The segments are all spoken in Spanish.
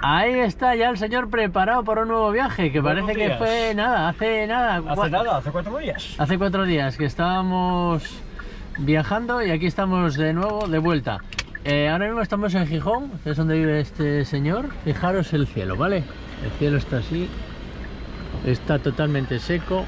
Ahí está ya el señor preparado para un nuevo viaje, que Buenos parece que fue nada, hace nada. Hace cua- nada, hace cuatro días. Hace cuatro días que estábamos viajando y aquí estamos de nuevo de vuelta. Eh, ahora mismo estamos en Gijón, que es donde vive este señor. Fijaros el cielo, ¿vale? El cielo está así, está totalmente seco.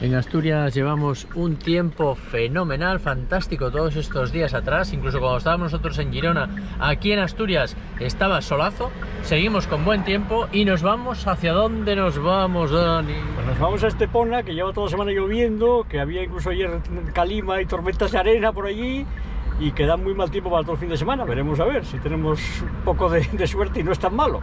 En Asturias llevamos un tiempo fenomenal, fantástico todos estos días atrás, incluso cuando estábamos nosotros en Girona, aquí en Asturias estaba solazo, seguimos con buen tiempo y nos vamos hacia dónde nos vamos, Dani. Pues nos vamos a Estepona, que lleva toda la semana lloviendo, que había incluso ayer calima y tormentas de arena por allí, y que da muy mal tiempo para todo el fin de semana. Veremos a ver si tenemos un poco de, de suerte y no es tan malo.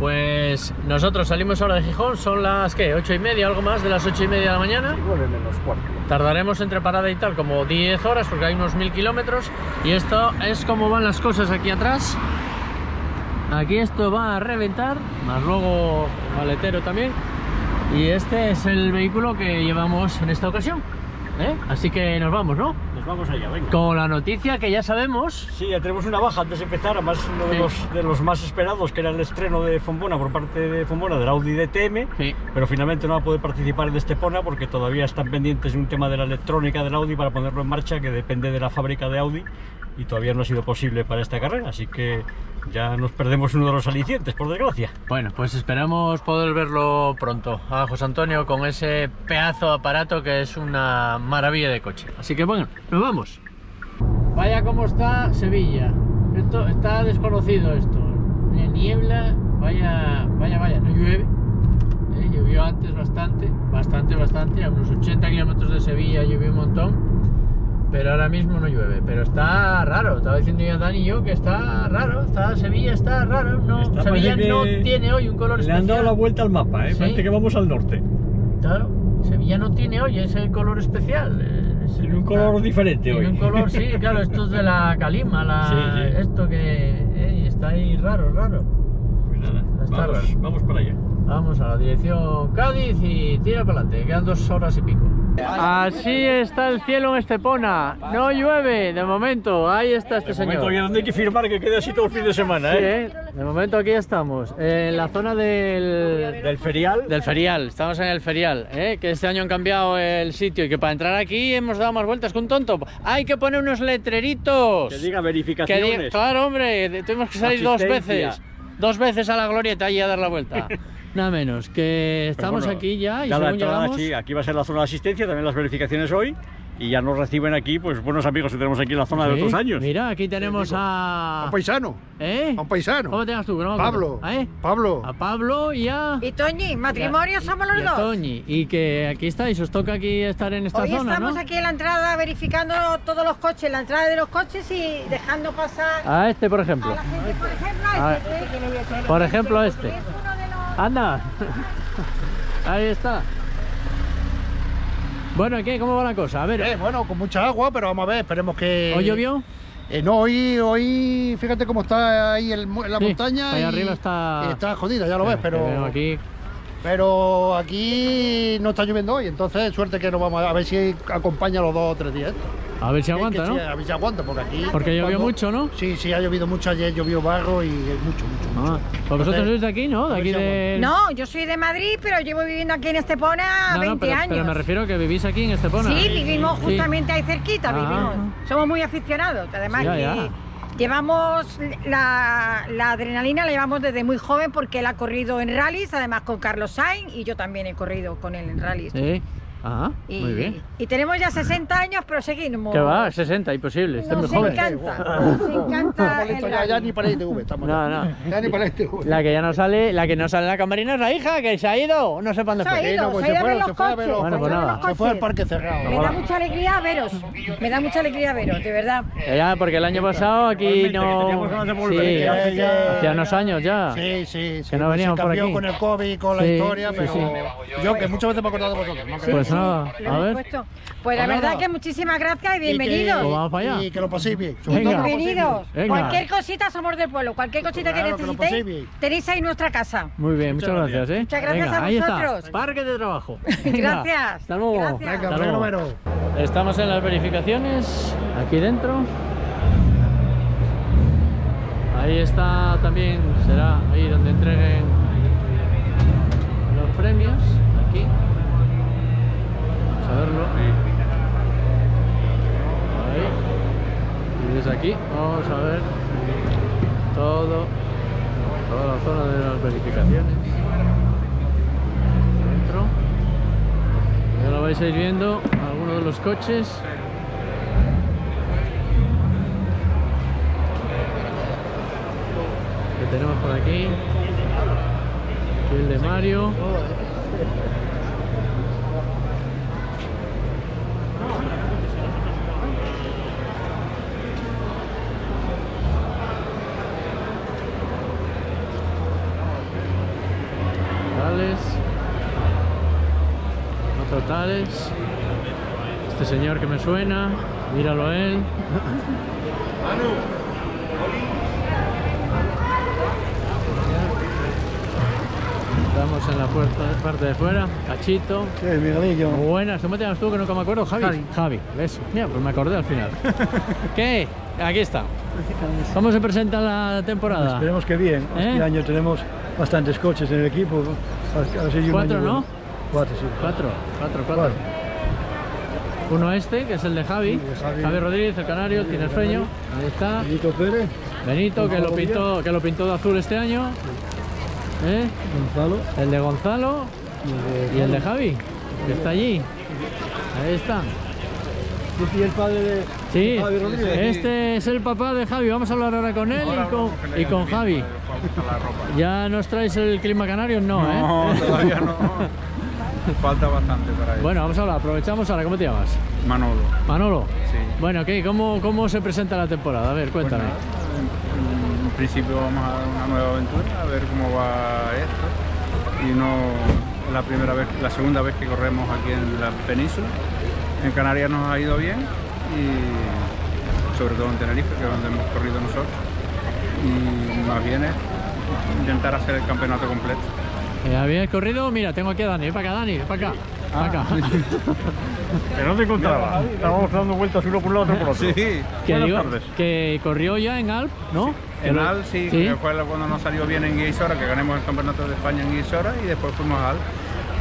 Pues nosotros salimos ahora de Gijón, son las ¿qué? ocho y media, algo más de las ocho y media de la mañana. Menos cuarto. Tardaremos entre parada y tal como 10 horas porque hay unos mil kilómetros. Y esto es como van las cosas aquí atrás. Aquí esto va a reventar, más luego maletero también. Y este es el vehículo que llevamos en esta ocasión. ¿eh? Así que nos vamos, ¿no? Vamos allá, venga. Con la noticia que ya sabemos. Sí, ya tenemos una baja antes de empezar, además uno de, Sí. los, de los más esperados, que era el estreno de Fombona por parte de Fombona del Audi DTM, Sí. pero finalmente no va a poder participar en Estepona porque todavía están pendientes de un tema de la electrónica del Audi para ponerlo en marcha, que depende de la fábrica de Audi y todavía no ha sido posible para esta carrera, así que ya nos perdemos uno de los alicientes, por desgracia. Bueno, pues esperamos poder verlo pronto a José Antonio con ese pedazo de aparato que es una maravilla de coche. Así que bueno, nos vamos. Vaya cómo está Sevilla. Esto está desconocido esto. Eh, Niebla, vaya, vaya, vaya, no llueve. Eh, Llovió antes bastante, bastante, bastante. A unos 80 kilómetros de Sevilla llovió un montón. Pero ahora mismo no llueve. Pero está raro. Estaba diciendo yo a Dani y yo que está raro. Está, Sevilla está raro. No, Está, Sevilla no tiene hoy un color Le especial. han dado la vuelta al mapa, ¿eh? Sí. parece que vamos al norte. Claro, Sevilla no tiene hoy ese color especial. eh, es- Tiene un color diferente Tiene hoy. un color, sí, claro, esto es de la calima, la, Sí, sí. esto que eh, está ahí raro, raro. Pues nada, vamos, raro. vamos para allá. Vamos a la dirección Cádiz y tira para adelante, quedan dos horas y pico. Así está el cielo en Estepona, no llueve de momento, ahí está este De señor. momento, ya donde hay que firmar que quede así todo el fin de semana, Sí, ¿eh? eh, de momento aquí estamos, en la zona del, Del ferial. Del ferial, estamos en el ferial, ¿eh? que este año han cambiado el sitio y que para entrar aquí hemos dado más vueltas que un tonto. Hay que poner unos letreritos. Que diga Que verificaciones. diga- claro, hombre, de- tenemos que salir dos veces. Dos veces a la glorieta y a dar la vuelta. Nada menos, que estamos bueno, aquí ya y ya la según entrada, llegamos... sí, aquí va a ser la zona de asistencia, también las verificaciones hoy. Y ya nos reciben aquí, pues buenos amigos que tenemos aquí en la zona de otros años. Mira, aquí tenemos A a... un paisano. ¿Eh? A un paisano. ¿Cómo te llamas tú? No. Pablo. ¿Eh? Pablo. A Pablo y a... Y Toñi, matrimonio somos los y a dos. Toñi. Y que aquí estáis, os toca aquí estar en esta Hoy zona, estamos ¿no? aquí en la entrada verificando todos los coches, la entrada de los coches y dejando pasar A este, por a ejemplo. la gente, por ejemplo, A a este. Por ejemplo, este. Anda. Ahí está. Bueno, ¿qué? ¿Cómo va la cosa? A ver, Eh, bueno, con mucha agua, pero vamos a ver, esperemos que. ¿hoy llovió? Eh, no, hoy, hoy, fíjate cómo está ahí el la Sí, montaña. ahí y- arriba está- está jodida, ya lo ves, pero. veo aquí. Pero aquí no está lloviendo hoy, entonces suerte que nos vamos a, a ver si acompaña los dos o tres días. A ver si aguanta, que ¿no? sí, a ver si aguanta, porque aquí. Porque llovió cuando- mucho, ¿no? Sí, sí, ha llovido mucho ayer, llovió barro y mucho, mucho, mucho. Ah, pues vosotros sois de aquí, ¿no? De a aquí si de... No, yo soy de Madrid, pero llevo viviendo aquí en Estepona No, no, 20 pero, años. pero me refiero que vivís aquí en Estepona. Sí, vivimos Sí. justamente ahí cerquita, Ah. vivimos. Somos muy aficionados, además Ya, ya. Llevamos la, la adrenalina la llevamos desde muy joven porque él ha corrido en rallies, además con Carlos Sainz y yo también he corrido con él en rallies. Ajá, Y, muy bien. y tenemos ya 60 años, pero seguimos. Que va, 60, imposible, Nos encanta, nos encanta el ya, ya ni para el ITV, estamos No, no. Ya ni para el ITV. La que ya no sale, la que no sale en la camarina es la hija, que se ha ido, no sé para dónde Se ha fue. ido, no, pues se se fue, los se fue a ver coches. los Bueno, pues nada. Se fue al parque cerrado. Me da mucha alegría veros, me da mucha alegría veros, de verdad. Ya, porque el año pasado aquí no... Sí, hace- unos años ya. Sí, sí, sí. Que no pues veníamos por aquí. con el COVID, con la historia, pero yo que muchas veces me he acordado de vosotros. Pues Pues nada, Lo a hemos ver. puesto. Pues la Pues verdad que muchísimas gracias y Y que- bienvenidos. Pues vamos para allá. Y que lo paséis bien. Venga. Bienvenidos. Venga. Cualquier cosita somos del pueblo. Cualquier cosita Claro, que que lo necesitéis, paséis bien. tenéis ahí nuestra casa. Muy bien, muchas, Muchas gracias, ¿eh? Muchas gracias Venga, a ahí vosotros. está. Parque de trabajo. Gracias. Hasta luego. Gracias. Venga, Hasta luego. número. Estamos en las verificaciones, aquí dentro. Ahí está también, será ahí donde entreguen los premios, a verlo. Ahí. Y desde aquí vamos a ver todo, toda la zona de las verificaciones. Dentro. Ya lo vais a ir viendo, algunos de los coches. Que tenemos por aquí. Aquí el de Mario. Tales. Otro Tales. Este señor que me suena. Míralo a él. Estamos en la puerta, parte de fuera. Cachito. Sí, Miguelillo. Buenas, ¿cómo te llamas tú que nunca me acuerdo? Javi. Javi. ¿ves? Mira, pues me acordé al final. ¿Qué? Aquí está. ¿Cómo se presenta la temporada? Esperemos que bien. ¿Eh? Este año tenemos bastantes coches en el equipo. Cuatro, ¿no? bueno. Cuatro, sí. Cuatro, cuatro, cuatro. Cuatro. Uno este, que es el de Javi. Sí, de Javi. Javi Rodríguez, el canario, tiene el freño. Ahí está. Benito Pérez, Benito, que lo pintó, que lo pintó de azul este año. ¿Eh? Gonzalo El de Gonzalo y y el de Javi, que está allí. Ahí está. y el padre de Sí, Javi Rodríguez. este es el papá de Javi. Vamos a hablar ahora con él y con, y con Javi. ¿Ya nos traes el clima canario? No, No, ¿eh? todavía no. Falta bastante para eso. Bueno, vamos a hablar. Aprovechamos ahora. ¿Cómo te llamas? Manolo. Manolo. Sí. Bueno, ¿qué? ¿Cómo, ¿Cómo se presenta la temporada? A ver, Pues cuéntame. en, en principio vamos a una nueva aventura, a ver cómo va esto. Y no la primera vez, la segunda vez que corremos aquí en la península. En Canarias nos ha ido bien y sobre todo en Tenerife, que es donde hemos corrido nosotros. Y más bien es intentar hacer el campeonato completo. Eh, ¿Habías corrido? Mira, tengo aquí a Dani. Para acá, Dani. Para acá. para acá. ¿Pero dónde encontraba? Estábamos dando vueltas uno por lado, otro por otro. Sí, que, Buenas digo, tardes. que corrió ya en Alp, ¿no? Que En lo- Al sí, ¿Sí? que fue cuando nos salió bien en Guisora, que ganamos el campeonato de España en Guisora y después fuimos a Al,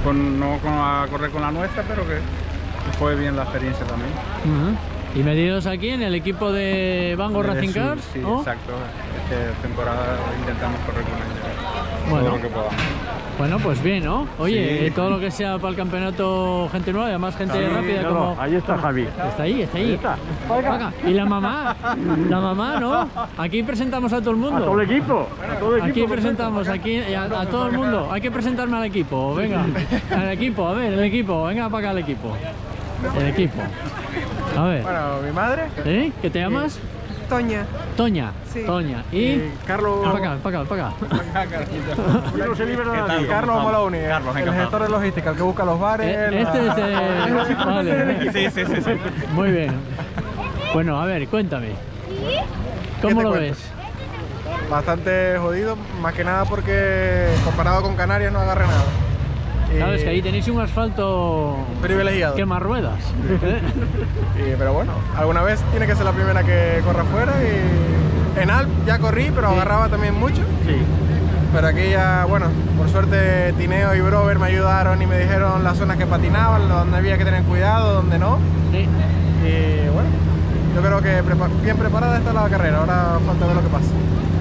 con, no con- a correr con la nuestra, pero que fue bien la experiencia también. Y medidos aquí en el equipo de Desde Racing Cars, Sí, ¿no? exacto. Temporada intentamos correr con ellos. Bueno. Todo lo que podamos. Bueno, pues bien, ¿no? Oye, Sí. eh, todo lo que sea para el campeonato, gente nueva, y además gente rápida como... ahí está Javi. Está ahí, está ahí. Ahí está. Venga. Y la mamá, la mamá, ¿no? Aquí presentamos a todo el mundo. A todo el equipo. A todo el Aquí presentamos, aquí a, a todo el mundo. Hay que presentarme al equipo, venga. Al equipo, a ver, el equipo, venga para acá el equipo. El equipo. A ver, Bueno, mi madre, ¿eh? ¿Qué te llamas? Toña. Toña. Sí. Toña. Y. Carlos. Para acá, para acá, para acá. No se libera nadie. Carlos Moloni, el- Carlos, el gestor de logística, el que busca los bares. Eh, Este la- es el. Vale. Sí, sí, sí. sí. Muy bien. Bueno, a ver, cuéntame. ¿Qué ¿Cómo lo cuento? ves? Bastante jodido, más que nada porque comparado con Canarias no agarra nada. Y Claro, es que ahí tenéis un asfalto. Privilegiado. Quema ruedas. ¿eh? Y- pero bueno, alguna vez tiene que ser la primera que corra afuera. Y en Alp ya corrí, pero agarraba también mucho. Sí. Pero aquí ya, bueno, por suerte Tineo y Brover me ayudaron y me dijeron las zonas que patinaban, donde había que tener cuidado, donde no. Sí. Y bueno, yo creo que prepa- bien preparada está la carrera, ahora falta ver lo que pasa.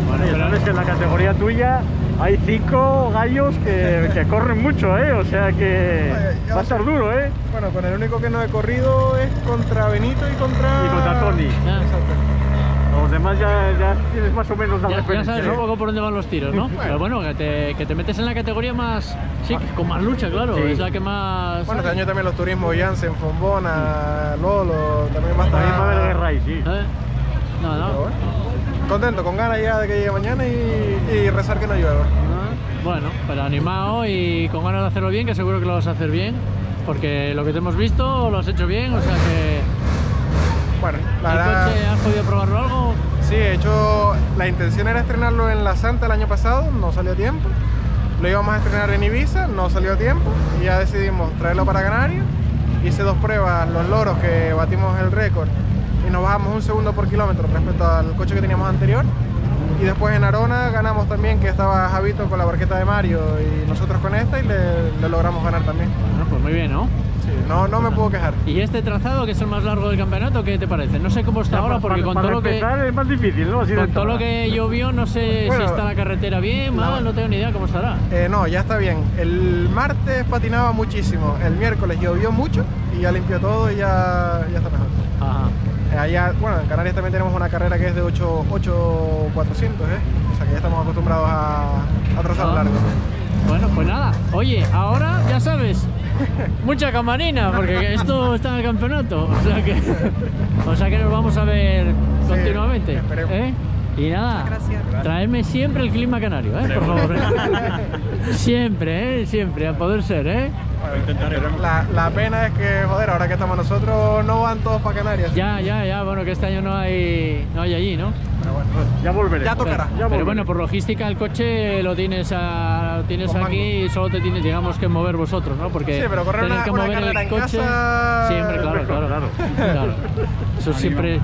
Bueno, pero- sabes que en la categoría tuya hay cinco gallos que, que corren mucho, ¿eh? O sea que va a estar duro, ¿eh? Bueno, con el único que no he corrido es contra Benito y contra... Y contra Tony. Ya. Exacto. Los demás ya, ya tienes más o menos la Ya, ya sabes ¿no? un poco por dónde van los tiros, ¿no? Pero bueno, que te, que te metes en la categoría más. Sí, con más lucha, claro. Sí. Es la que más. Bueno, este año también los turismos Janssen, Fombona, Lolo, también va a estar... También va a haber guerra ahí, sí. ¿Eh? No, Pero no. Contento, con ganas ya de que llegue mañana y, y rezar que no llueva. Ah, Bueno, pero animado y con ganas de hacerlo bien, que seguro que lo vas a hacer bien. Porque lo que te hemos visto lo has hecho bien, o sea que... Bueno, la ¿El verdad, coche has podido probarlo algo? sí, he hecho, la intención era estrenarlo en La Santa el año pasado, no salió a tiempo. Lo íbamos a estrenar en Ibiza, no salió a tiempo. Y ya decidimos traerlo para Canarias. Hice dos pruebas, los loros, que batimos el récord. Y nos bajamos un segundo por kilómetro respecto al coche que teníamos anterior. Y después en Arona ganamos también, que estaba Javito con la barqueta de Mario y nosotros con esta y le, le logramos ganar también. Bueno, pues muy bien, ¿no? Sí, no, no me puedo quejar. ¿Y este trazado, que es el más largo del campeonato, qué te parece? No sé cómo está ahora, porque con todo lo que... es más difícil, ¿no? Así Con todo lo que llovió, no sé Bueno, si está la carretera bien, la- mal, no tengo ni idea cómo estará. Eh, no, ya está bien. El martes patinaba muchísimo. El miércoles llovió mucho y ya limpió todo y ya, ya está mejor. Ajá. Eh, allá, bueno, en Canarias también tenemos una carrera que es de 8, 8400, ¿eh? O sea que ya estamos acostumbrados a, a trazar Ah. largo. Bueno, pues nada. Oye, ahora ya sabes, mucha camarina, porque esto está en el campeonato. O sea que, o sea que nos vamos a ver Sí, continuamente. esperemos. ¿eh? Y nada, traedme siempre el clima canario, ¿eh? por favor. Siempre, ¿eh? siempre, a poder ser, ¿eh? La, la pena es que, joder, ahora que estamos nosotros, no van todos para Canarias. Ya, ya, ya, bueno, que este año no hay, no hay allí, ¿no? Pero bueno, Ya volveré. Ya tocará. Ya Pero volveré. bueno, por logística el coche lo tienes, a- lo tienes Con aquí mango. y solo te tienes, digamos, que mover vosotros, ¿no? Porque Sí, pero correr tener una- que mover el coche casa siempre, claro, claro, claro. Eso siempre,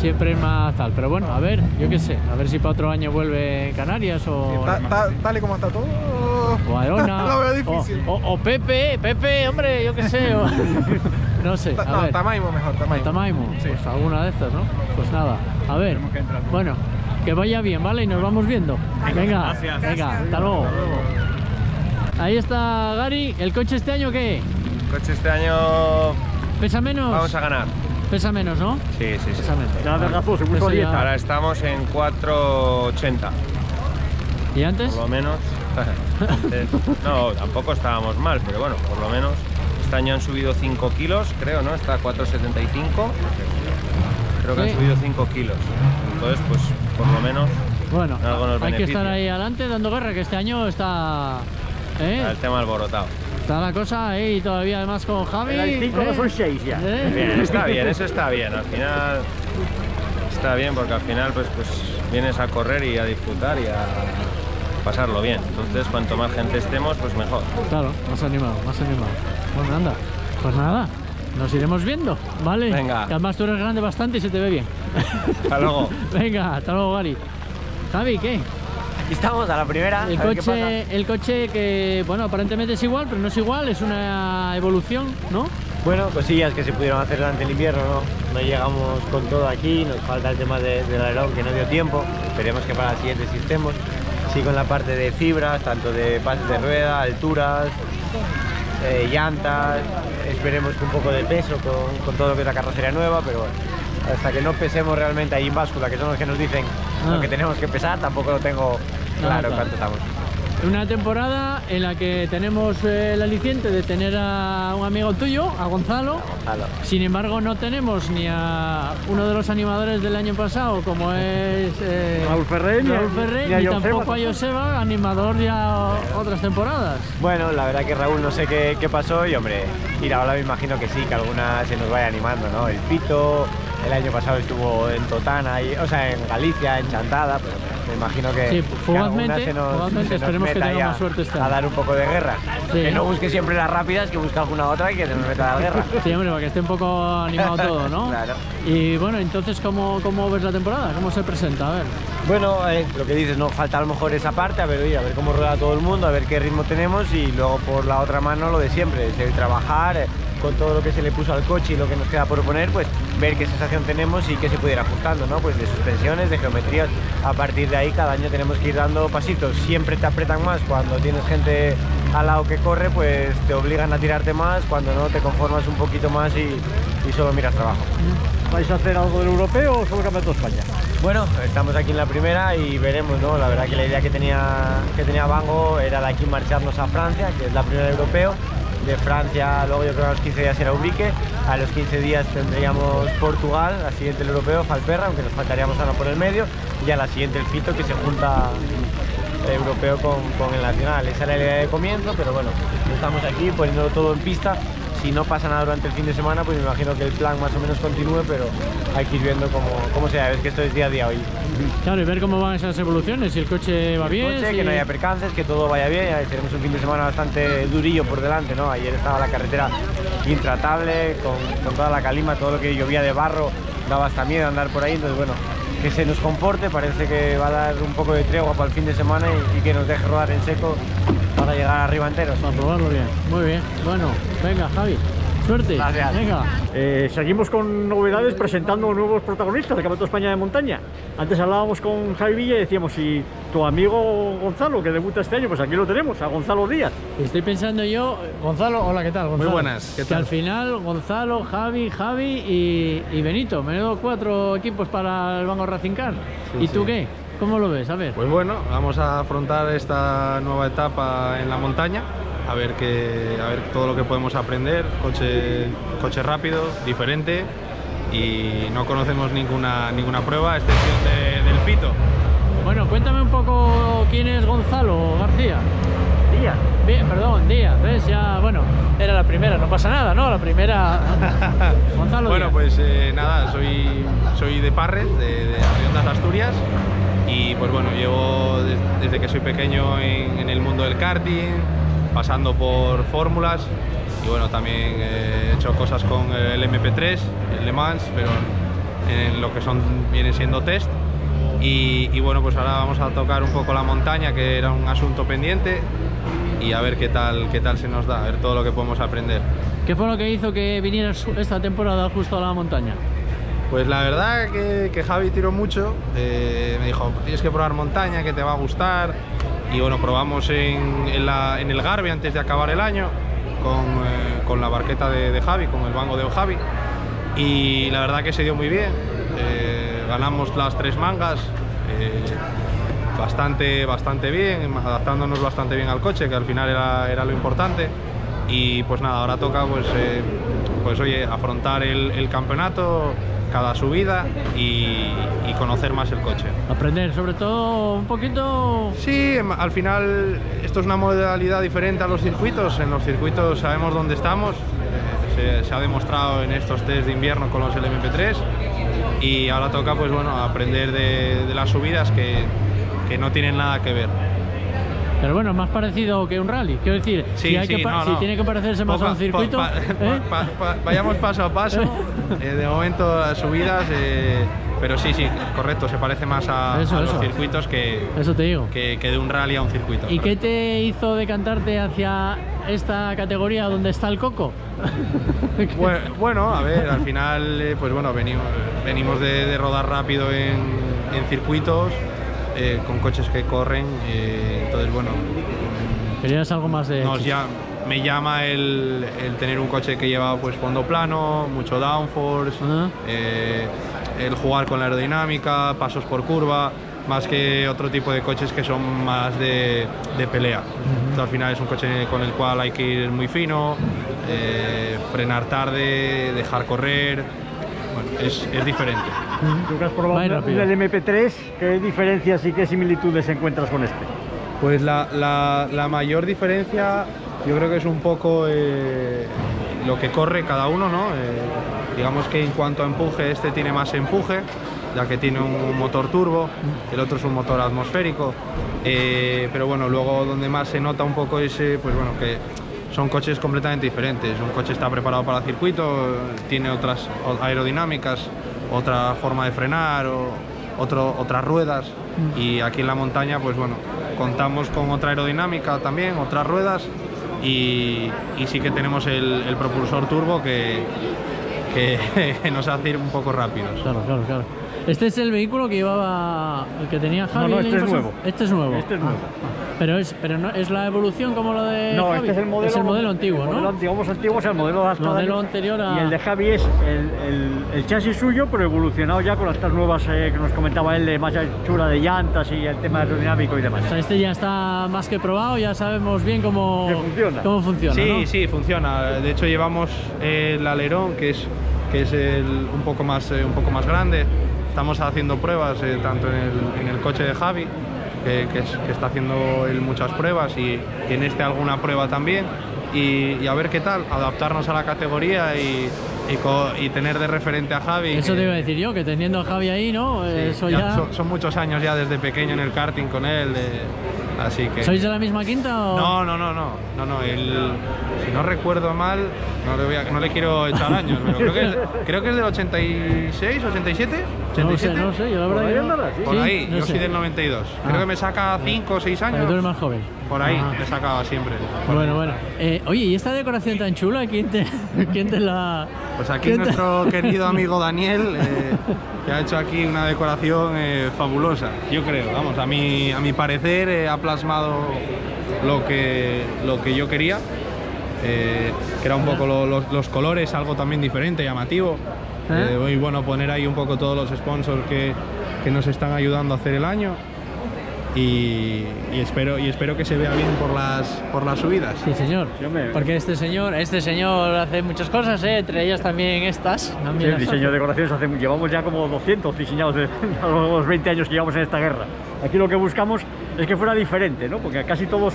siempre es más tal. Pero bueno, a ver, yo qué sé, a ver si para otro año vuelve Canarias o, ta- ta- tal y como está todo. o Aerona Lo veo o, difícil. o- o Pepe, Pepe, hombre, yo qué sé. o- no sé, a no, ver. Tamaimo mejor, Tamaimo. Tamaimo, Sí. pues alguna de estas, ¿no? Pues nada, a ver, Tenemos que entrar. bueno, que vaya bien, ¿vale? Y nos vamos viendo. Venga, venga, hasta luego. Ahí está Gary, ¿el coche este año qué? Coche este año ¿Pesa menos? vamos a ganar. Pesa menos, ¿no? Sí, sí, sí. Pesa menos. Ya adelgazó, se puso dieta. Ahora estamos en 480, ¿Y antes? por lo menos. No, tampoco estábamos mal, pero bueno, por lo menos este año han subido 5 kilos, creo, ¿no? Está a 475. Creo que Sí. han subido 5 kilos. Entonces, pues por lo menos Bueno, Algo nos hay que estar ahí adelante dando guerra, que este año está... ¿eh? está el tema alborotado. Está la cosa ahí todavía además con Javi. Cinco, ¿eh? son seis ya. ¿eh? Bien, está bien, eso está bien. Al final está bien porque al final pues, pues vienes a correr y a disfrutar y a pasarlo bien. Entonces, cuanto más gente estemos, pues mejor. Claro, más animado, más animado. Bueno, anda, pues nada, nos iremos viendo, ¿vale? Venga. Que además tú eres grande bastante y se te ve bien. Hasta luego. Venga, hasta luego, Gary. Javi, ¿qué? Aquí estamos, a la primera. El a ver qué pasa. coche, el coche que, bueno, aparentemente es igual, pero no es igual, es una evolución, ¿no? Bueno, cosillas que se pudieron hacer durante el invierno, ¿no? No llegamos con todo aquí, nos falta el tema de- del alerón que no dio tiempo. Esperemos que para la siguiente sí estemos. Sí con la parte de fibras, tanto de pases de rueda, alturas, eh, llantas. Esperemos que un poco de peso con, con todo lo que es la carrocería nueva, pero bueno, hasta que no pesemos realmente ahí en báscula, que son los que nos dicen Ah. lo que tenemos que pesar, tampoco lo tengo Ah, claro claro. cuánto estamos. Una temporada en la que tenemos eh, el aliciente de tener a un amigo tuyo, a Gonzalo. Gonzalo. Sin embargo, no tenemos ni a uno de los animadores del año pasado, como es eh, Raúl Ferrer, ni Raúl Ferrer, ni a ni Joseba tampoco a Joseba, animador ya otras temporadas. Bueno, la verdad que Raúl no sé qué, qué pasó y hombre, Iraola me imagino que sí, que alguna se nos vaya animando, ¿no? El Pito, el año pasado estuvo en Totana, y, o sea, en Galicia, en Chantada, pero me imagino que, Sí, que fugazmente, alguna se nos, fugazmente, se nos esperemos que tenga más suerte este a dar un poco de guerra. Sí. Que no busque siempre las rápidas, que busque alguna otra y que se nos meta la guerra. Sí, hombre, para que esté un poco animado todo, ¿no? Claro. Y bueno, entonces, ¿cómo, ¿cómo ves la temporada? ¿Cómo se presenta? A ver. Bueno, eh, lo que dices, no falta a lo mejor esa parte, a ver, oye, a ver cómo rueda todo el mundo, a ver qué ritmo tenemos y luego por la otra mano lo de siempre, es el trabajar eh, con todo lo que se le puso al coche y lo que nos queda por poner, pues ver qué sensación tenemos y qué se puede ir ajustando, ¿no? Pues de suspensiones, de geometrías, a partir de ahí cada año tenemos que ir dando pasitos, siempre te apretan más cuando tienes gente al lado que corre, pues te obligan a tirarte más, cuando no te conformas un poquito más y, y solo miras trabajo. ¿Vais a hacer algo del europeo o solo Campeonato de España? Bueno, estamos aquí en la primera y veremos, ¿no? La verdad que la idea que tenía, que tenía Bango era de aquí marcharnos a Francia, que es la primera europeo. De Francia, luego yo creo que a los 15 días era Ubrique, a los 15 días tendríamos Portugal, la siguiente el europeo, Falperra, aunque nos faltaríamos uno por el medio, y a la siguiente el Fito, que se junta el europeo con, con el nacional. Esa era la idea de comienzo, pero bueno, estamos aquí poniéndolo todo en pista. Si no pasa nada durante el fin de semana, pues me imagino que el plan más o menos continúe, pero hay que ir viendo cómo, cómo sea, es que esto es día a día hoy. Claro, y ver cómo van esas evoluciones, si el coche va bien. Coche, si- que no haya percances, que todo vaya bien, tenemos un fin de semana bastante durillo por delante, ¿no? Ayer estaba la carretera intratable, con, con toda la calima, todo lo que llovía de barro, daba hasta miedo andar por ahí, entonces bueno, que se nos comporte, parece que va a dar un poco de tregua para el fin de semana y, que nos deje rodar en seco para llegar arriba enteros. Probarlo bien. Muy bien. Bueno, venga, Javi. Suerte. Gracias. Venga. Eh, seguimos con novedades presentando nuevos protagonistas del Campeonato de España de Montaña. Antes hablábamos con Javi Villa y decíamos, si tu amigo Gonzalo, que debuta este año, pues aquí lo tenemos, a Gonzalo Díaz. Estoy pensando yo, Gonzalo, hola, ¿qué tal? Gonzalo? buenas, ¿qué Que tal? al final Gonzalo, Javi, Javi y, y Benito, menudo cuatro equipos para el Banco Racing Car. Sí, ¿Y tú qué? ¿Cómo lo ves? A ver. Pues bueno, vamos a afrontar esta nueva etapa en la montaña, a ver, qué, a ver todo lo que podemos aprender. Coche, coche rápido, diferente y no conocemos ninguna, ninguna prueba, a excepción de- del Fito. Bueno, cuéntame un poco quién es Gonzalo García. Díaz. Bien, perdón, Díaz, ¿ves? Ya, bueno, era la primera, no pasa nada, ¿no? La primera. Gonzalo Bueno, Díaz. pues eh, nada, soy, soy de Parres, de, de Arriondas, Asturias. Y pues bueno, llevo des- desde que soy pequeño en, en el mundo del karting, pasando por fórmulas. Y bueno, también he hecho cosas con el MP3, el Le Mans, pero en lo que son, viene siendo test. Y, y bueno, pues ahora vamos a tocar un poco la montaña, que era un asunto pendiente. Y a ver qué tal, qué tal se nos da, a ver todo lo que podemos aprender. ¿Qué fue lo que hizo que vinieras esta temporada justo a la montaña? Pues la verdad que, que Javi tiró mucho, eh, me dijo, tienes que probar montaña, que te va a gustar. Y bueno, probamos en, en el Garbi antes de acabar el año, con, eh, con la barqueta de, de Javi, con el bango de Javi. Y la verdad que se dio muy bien. Eh, ganamos las tres mangas, bastante, bastante bien, adaptándonos bastante bien al coche, que al final era, era lo importante. Y pues nada, ahora toca pues, pues oye, afrontar el campeonato, cada subida y, y conocer más el coche. Aprender, sobre todo un poquito. Sí, em, al final esto es una modalidad diferente a los circuitos. En los circuitos sabemos dónde estamos. eh, Se, se ha demostrado en estos test de invierno con los LMP3 y ahora toca pues bueno aprender de, de las subidas que, que no tienen nada que ver. Pero bueno, más parecido que un rally. Quiero decir, Sí, si, hay sí, que no, si no. tiene que parecerse más a un circuito. pa- ¿eh? pa- pa- vayamos paso a paso. Eh, de momento las subidas, eh, pero sí, sí, correcto, se parece más a, Eso, a los eso. circuitos que, Eso te digo. que, que de un rally a un circuito. ¿Y qué te hizo decantarte hacia esta categoría donde está el coco? Bueno, bueno, a ver, al final, eh, pues bueno, venimos, venimos de, de rodar rápido en, en circuitos, eh, con coches que corren, eh, entonces bueno, Querías algo más de. nos ya, me llama el, el tener un coche que lleva pues fondo plano, mucho downforce, eh, el jugar con la aerodinámica, pasos por curva, más que otro tipo de coches que son más de, de pelea. Esto al final es un coche con el cual hay que ir muy fino, frenar tarde, dejar correr, bueno, es, es diferente. Tú que has probado rápido. LMP3, ¿qué diferencias y qué similitudes encuentras con este? Pues la, la- la mayor diferencia yo creo que es un poco eh, lo que corre cada uno, ¿no? Eh, digamos que en cuanto a empuje, este tiene más empuje, ya que tiene un motor turbo, el otro es un motor atmosférico, Eh, pero bueno, luego donde más se nota un poco es, pues bueno, que son coches completamente diferentes. Un coche está preparado para circuito, tiene otras aerodinámicas, otra forma de frenar, o otro, otras ruedas. Y aquí en la montaña, pues bueno, contamos con otra aerodinámica también, otras ruedas. Y, y sí que tenemos el, el propulsor turbo que, que, que nos hace ir un poco rápidos. Claro, claro, claro. Este es el vehículo que llevaba, el que tenía Javi. no, el este es nuevo. Este es nuevo. Este es nuevo. Ah, Pero es, pero no, es la evolución como lo de No, Javi. este es el modelo, Es el modelo antiguo, el ¿no? modelo antiguo, vamos antiguo, o sea, el modelo de hasta El modelo anterior a- Y el de Javi es el, el- el chasis suyo, pero evolucionado ya con estas nuevas eh, que nos comentaba él, de más anchura de llantas y el tema aerodinámico y demás. O sea, este ya está más que probado, ya sabemos bien cómo Que funciona. Cómo funciona Sí, ¿no? sí, funciona. De hecho llevamos el alerón, que es, que es el- un, poco más, eh, un poco más grande. Estamos haciendo pruebas eh, tanto en el, en el coche de Javi, que, que es- que está haciendo él muchas pruebas, y, y en este alguna prueba también. y, y a ver qué tal, adaptarnos a la categoría y, y tener de referente a Javi. Eso que- te iba a decir yo, que teniendo a Javi ahí, ¿no? sí, Eso ya. Son, son muchos años ya desde pequeño en el karting con él, eh, así que... ¿Sois de la misma quinta o...? No, no, no, no, no, no, el- si no recuerdo mal, no le, voy a- no le quiero echar años, pero creo que, es, creo que es del 86, 87, No 87. sé, no sé, yo la verdad Por ahí. Por Sí, ahí, no yo sé. soy del 92. Creo Ah. que me saca 5 o 6 Porque tú años. eres más joven. Por ahí, Ajá. me sacaba siempre. Bueno, ahí. bueno. Eh, oye, ¿y esta decoración tan chula? ¿Quién te, quién te la...? Pues aquí te- nuestro querido amigo Daniel, eh, que ha hecho aquí una decoración eh, fabulosa, yo creo. Vamos, a mi, a mi parecer eh, ha plasmado lo que, lo que yo quería, eh, que era un poco lo- los, los colores, algo también diferente, llamativo. ¿Eh? Eh, y bueno, poner ahí un poco todos los sponsors que, que nos están ayudando a hacer el año. Y, y espero, y espero que se vea bien por las, por las subidas. Sí, señor. Porque este señor, este señor hace muchas cosas, ¿eh? entre ellas también estas. Sí, el diseño de decoraciones hace, llevamos ya como 200 diseñados de, a los 20 años que llevamos en esta guerra. Aquí lo que buscamos es que fuera diferente, ¿no? Porque casi todos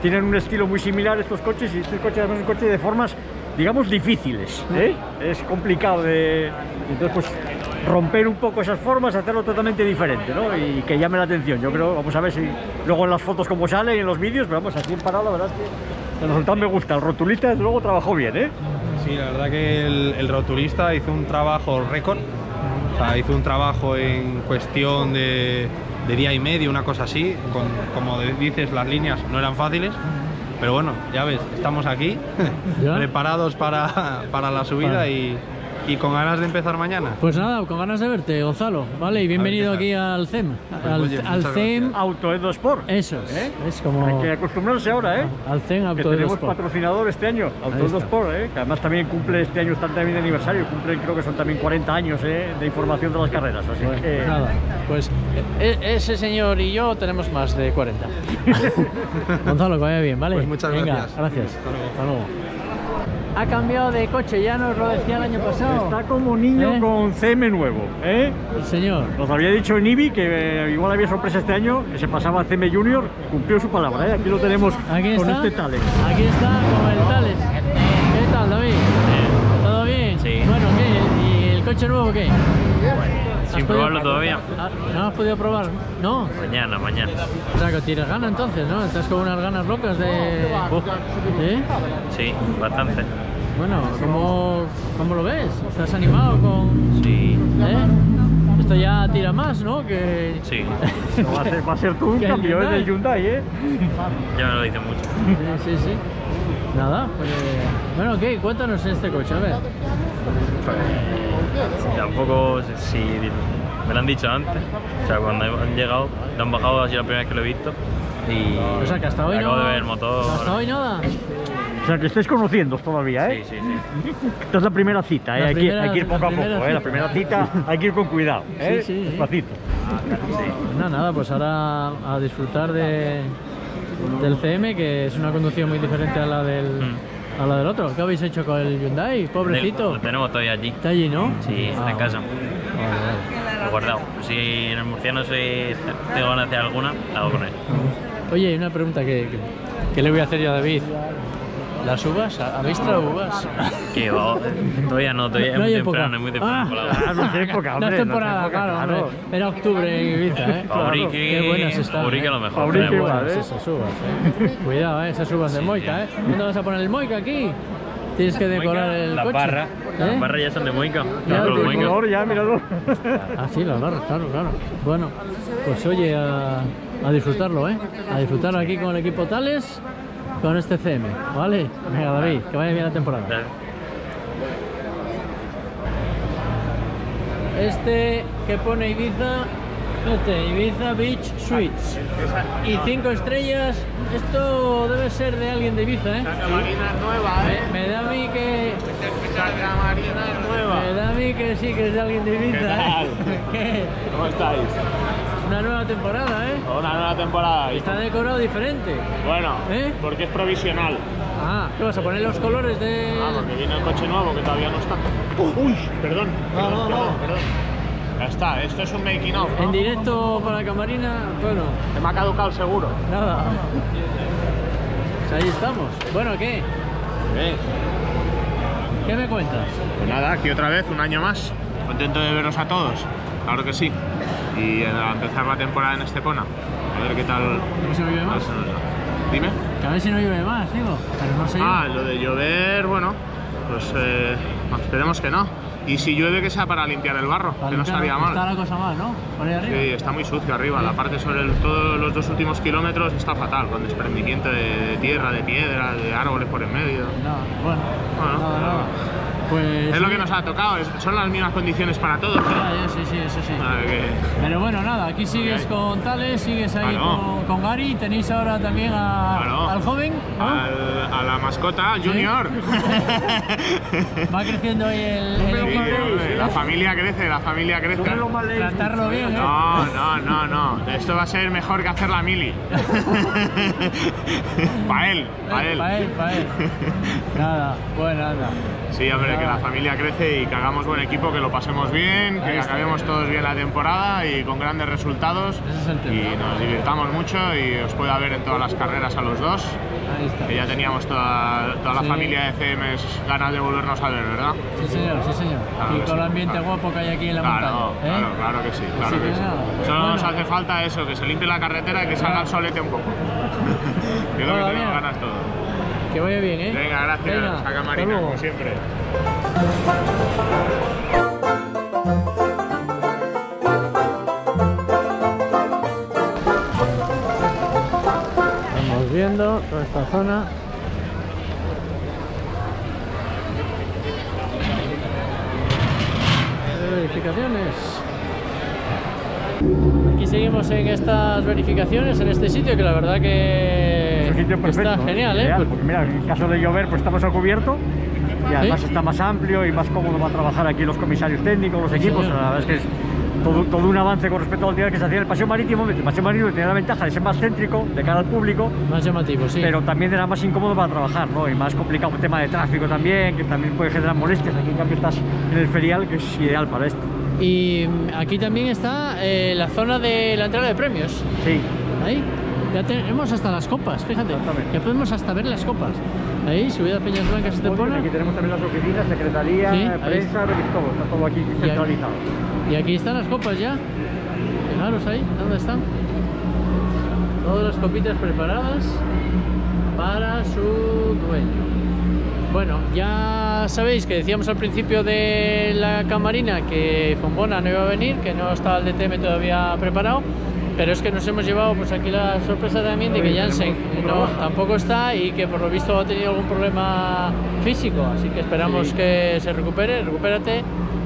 tienen un estilo muy similar estos coches y este coche es un coche de formas, digamos, difíciles. ¿eh? Es complicado de... Entonces, pues romper un poco esas formas, hacerlo totalmente diferente, ¿no? Y que llame la atención. Yo creo, vamos a ver si luego en las fotos como sale y en los vídeos, pero vamos, aquí en parado la verdad es que el resultado me gusta. El rotulista desde luego trabajó bien, ¿eh? Sí, la verdad que el, el rotulista hizo un trabajo récord. O sea, hizo un trabajo en cuestión de, de día y medio, una cosa así. Con, como dices, las líneas no eran fáciles. Pero bueno, ya ves, estamos aquí, preparados para, para la subida y, y con ganas de empezar mañana. Pues nada, con ganas de verte, Gonzalo. Vale, y bienvenido aquí al CEM. al, oye, al CEM, gracias. Auto Edo Sport. eso es. ¿Eh? Es como... Hay que acostumbrarse ahora, ¿eh? Al CEM Que Auto tenemos Sport. patrocinador este año, Auto está. Sport, ¿eh? que además también cumple este año, también de aniversario, cumple creo que son también 40 años ¿eh? de información de las carreras, así Bueno, que pues nada, pues e- ese señor y yo tenemos más de 40. Gonzalo, que vaya bien, ¿vale? Pues muchas Venga, gracias. gracias. Hasta luego. Hasta luego. Ha cambiado de coche, ya nos lo decía el año pasado. está como niño ¿Eh? con CM nuevo. ¿eh? El señor. Nos había dicho en IBI que eh, igual había sorpresa este año, que se pasaba a CM Junior, cumplió su palabra, ¿eh? aquí lo tenemos Aquí con está. este Tales. Aquí está con el Tales. Coche nuevo qué? ¿Has Sin podido- probarlo todavía. Ah, ¿No has podido probar? No. Mañana, mañana. O sea, que tienes ganas entonces, ¿no? Estás con unas ganas locas de... ¿Sí? Sí, bastante. Bueno, ¿cómo, ¿cómo lo ves? ¿Estás animado con...? Sí, ¿Eh? Esto ya tira más, ¿no? Que... sí. Va a ser, va a ser tú un. Hyundai. del Hyundai, ¿eh? Ya me lo dicen mucho. Sí, sí, sí. Nada, pues... Bueno, ¿qué? Cuéntanos este coche, a ver. Tampoco sé si me lo han dicho antes. O sea, cuando han llegado, lo han bajado así la primera vez que lo he visto. Y O sea, que hasta hoy acabo no... de ver el motor. ¿Hasta hoy nada? O sea, que estáis conociendo todavía, ¿eh? Sí, sí, sí. Esta es la primera cita, ¿eh? Hay, que, primera- hay que ir poco a poco, primera ¿eh? La cita. primera cita hay que ir con cuidado, ¿eh? Sí, sí, sí. Despacito. No, nada, pues ahora a disfrutar de, del CM, que es una conducción muy diferente a la del, Mm. A la del otro. ¿Qué habéis hecho con el Hyundai? Pobrecito. Lo tenemos todavía allí. Está allí, ¿no? Sí, está Ah, en casa. Lo he guardado. Si en el murciano soy, tengo ganas de hacer alguna, la hago con él. Oye, hay una pregunta que, que, que le voy a hacer yo a David. ¿Las uvas? ¿Habéis traído uvas? Que va, todavía no, todavía es No muy hay época. temprano, es muy temprano. Ah, la. Ah, no es época, No hombre. es temporada, no es época, claro, hombre. Era octubre en Ibiza, ¿eh? Fabrique, Qué buenas están. fabrique ¿eh? lo mejor. Fabrique igual, buenas ¿eh? esas uvas, ¿eh? Cuidado, ¿eh? Esas uvas de Sí, Moica, ¿eh? ¿Dónde vas a poner el Moica aquí? Tienes que decorar el Las coche. barras, ¿Eh? las barras ya son de Moica. Ya, de El Moica. color ya, míralo. Ah, sí, las barras, claro, claro. Bueno, pues oye, a, a disfrutarlo, ¿eh? A disfrutarlo aquí con el equipo Tales, con este CM, ¿vale? Venga, David, que vaya bien la temporada. Este que pone Ibiza, este, Ibiza Beach Suites. Y cinco estrellas, esto debe ser de alguien de Ibiza, ¿eh? Marina nueva, Me, me da a mí que... Santa Marina Me da a mí que sí, que es de alguien de Ibiza, ¿eh? ¿Qué? ¿Cómo estáis? Una nueva temporada, ¿eh? Una nueva temporada. Está decorado diferente. Bueno, ¿Eh? porque es provisional. Ah, ¿qué vas a poner los colores de...? Ah, porque viene el coche nuevo que todavía no está. Uy, perdón. No, no, no. Perdón, perdón. Ya está, esto es un making of. ¿no? En directo para Camarina, bueno, Se me ha caducado el seguro. nada. Pues ahí estamos. Bueno, ¿qué? ¿Qué me cuentas? Pues nada, aquí otra vez, un año más. Contento de veros a todos, claro que sí. Y a empezar la temporada en Estepona. A ver qué tal. A ver si no llueve más. Dime. Que a ver si no llueve más, digo. Pero no sé. Ah, lo de llover, bueno, pues eh, esperemos que no. Y si llueve, que sea para limpiar el barro, Para que no estaría mal. Está la cosa mal, ¿no? Por ahí arriba. Sí, está muy sucio arriba. La parte sobre el- todos los dos últimos kilómetros está fatal, con desprendimiento de, de tierra, de piedra, de árboles por en medio. No, bueno. Pues. es lo que nos ha tocado, es- son las mismas condiciones para todos. Ya, ya, sí, sí, eso sí. A ver que- Pero bueno, nada, aquí sigues con Tales, sigues ahí Claro. con, con Gary, tenéis ahora también a- Claro. al joven, ¿no? al- a la mascota Junior. Va creciendo ahí el, el Sí, equipo. hombre, la familia crece, la familia crece. Tratarlo bien, ¿eh? No, no, no, no. Esto va a ser mejor que hacer la mili. para él, para él. Para él, para él. Nada, bueno, nada. Sí, hombre, que la familia crece y que hagamos buen equipo, que lo pasemos bien, que acabemos todos bien la temporada y con grandes resultados. Y nos divirtamos mucho y os pueda ver en todas las carreras a los dos. Que ya teníamos toda, toda la Sí. familia de CMs ganas de volvernos a ver, ¿verdad? Sí, señor, sí, señor. Claro y que con el sí, ambiente claro. guapo que hay aquí en la Claro, montaña. ¿eh? claro, claro que sí, claro que que sí. Solo Bueno. nos hace falta eso, que se limpie la carretera y que salga el solete un poco. que es lo que Todo tenemos ganas todos. Que vaya bien, ¿eh? Venga, gracias, Venga, saca Marina, como siempre. Estamos viendo toda esta zona. verificaciones. Aquí seguimos en estas verificaciones, en este sitio, que la verdad que Sitio perfecto. está genial, ¿eh? ideal, porque mira, en caso de llover, pues estamos a cubierto y además Sí. está más amplio y más cómodo para trabajar aquí los comisarios técnicos, los equipos. La verdad es que es todo, todo un avance con respecto al día que se hacía en el paseo marítimo. El paseo marítimo tenía la ventaja de ser más céntrico de cara al público, Más llamativo, sí. pero también era más incómodo para trabajar, ¿no? Y más complicado el tema de tráfico también, que también puede generar molestias. Aquí en cambio estás en el ferial, que es ideal para esto. Y mm, aquí también está eh, la zona de la entrega de premios. Sí. Ahí. Ya tenemos hasta las copas, fíjate. Ya podemos hasta ver las copas. Ahí, subida a Peñas Blancas este Estepona. Aquí tenemos también las oficinas, secretaría, Sí, prensa, todo, está todo aquí- centralizado. Y aquí están las copas ya. Fijaros ahí, ¿dónde están? Todas las copitas preparadas para su dueño. Bueno, ya sabéis que decíamos al principio de la camarina que Fombona no iba a venir, que no estaba el DTM todavía preparado, pero es que nos hemos llevado pues aquí la sorpresa también de que Jansen no, tampoco está y que por lo visto ha tenido algún problema físico, así que esperamos Sí. que se recupere, recupérate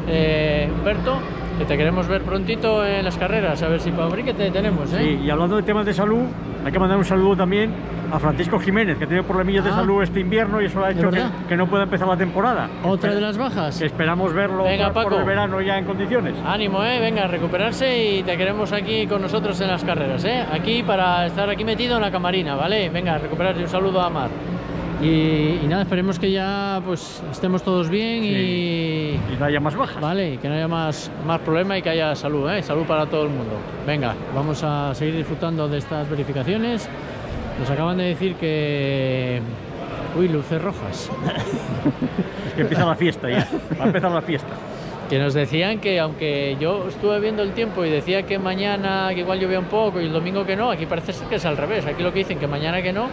eh, Humberto, que te queremos ver prontito en las carreras, a ver si para abrir que te tenemos, ¿eh? Sí, y hablando de temas de salud, hay que mandar un saludo también a Francisco Jiménez, que ha tenido problemillas de Ah. salud este invierno y eso ha ¿De hecho que, no pueda empezar la temporada. Otra de las bajas. Esperamos verlo Venga, por, el verano ya en condiciones. Ánimo, eh, venga, a recuperarse y te queremos aquí con nosotros en las carreras, eh. Aquí para estar aquí metido en la camarina, ¿vale? Venga, a recuperarse. Un saludo a Mar. Y, y nada, esperemos que ya pues estemos todos bien y, Y no haya más bajas. Vale, que no haya más, más problema y que haya salud, ¿eh? Salud para todo el mundo. Venga, vamos a seguir disfrutando de estas verificaciones. Nos acaban de decir que... Uy, luces rojas. Es que empieza la fiesta ya. Va a empezar la fiesta. Que nos decían que aunque yo estuve viendo el tiempo y decía que mañana que igual llovía un poco y el domingo que no, aquí parece ser que es al revés. Aquí lo que dicen que mañana que no,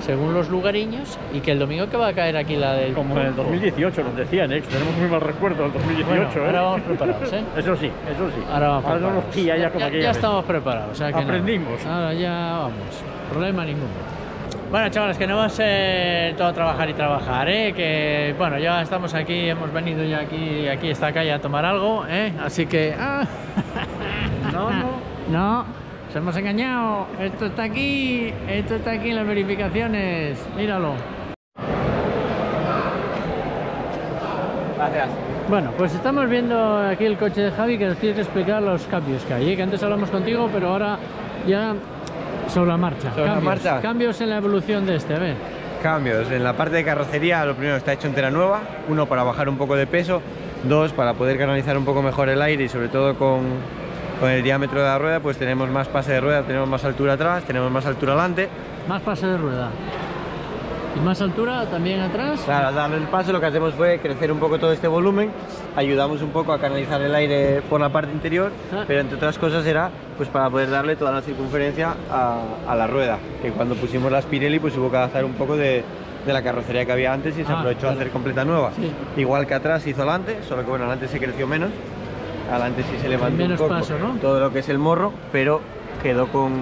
según los lugareños, y que el domingo que va a caer aquí la del... Como en el 2018 nos decían, ¿eh? Tenemos muy mal recuerdo del 2018. Bueno, ¿eh? ahora vamos preparados, ¿eh? Eso sí, eso sí. Ahora vamos preparados. ya como ya, ya estamos preparados. o sea que nada. Aprendimos. Ahora ya vamos. Problema ninguno. Bueno, chavales, que no va a ser todo trabajar y trabajar, ¿eh? Que, bueno, ya estamos aquí, hemos venido ya aquí, aquí a esta calle a tomar algo, ¿eh? Así que... ah. No, no. No, nos hemos engañado. Esto está aquí, esto está aquí en las verificaciones. Míralo. Gracias. Bueno, pues estamos viendo aquí el coche de Javi que nos tiene que explicar los cambios que hay. ¿eh? Que antes hablamos contigo, pero ahora ya sobre la marcha. Sobre la cambios, marcha. Cambios en la evolución de este, a ver. Cambios. En la parte de carrocería, lo primero está hecho entera nueva. Uno, para bajar un poco de peso. Dos, para poder canalizar un poco mejor el aire y sobre todo con, con el diámetro de la rueda, pues tenemos más pase de rueda, tenemos más altura atrás, tenemos más altura adelante. Más pase de rueda. ¿Y más altura también atrás? Claro, al darle el paso lo que hacemos fue crecer un poco todo este volumen, ayudamos un poco a canalizar el aire por la parte interior, Ah. pero entre otras cosas era pues para poder darle toda la circunferencia a, a la rueda, que cuando pusimos las Pirelli pues hubo que adaptar un poco de, de la carrocería que había antes y se Ah, aprovechó claro. a hacer completa nueva. Sí. Igual que atrás hizo adelante, solo que bueno, adelante se creció menos, adelante sí se levantó Menos un poco paso, ¿no? todo lo que es el morro, pero quedó con...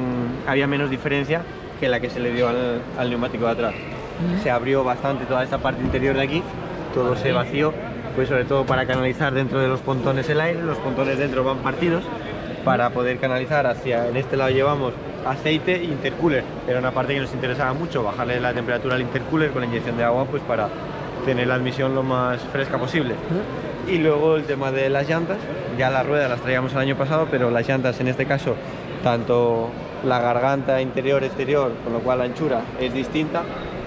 había menos diferencia que la que se le dio al, al neumático de atrás. Se abrió bastante toda esta parte interior de aquí, todo se vació, pues sobre todo para canalizar dentro de los pontones el aire, los pontones dentro van partidos para poder canalizar hacia, en este lado llevamos aceite e intercooler, era una parte que nos interesaba mucho, bajarle la temperatura al intercooler con la inyección de agua pues para tener la admisión lo más fresca posible. Y luego el tema de las llantas, ya las ruedas las traíamos el año pasado, pero las llantas en este caso, tanto la garganta interior, exterior, con lo cual la anchura es distinta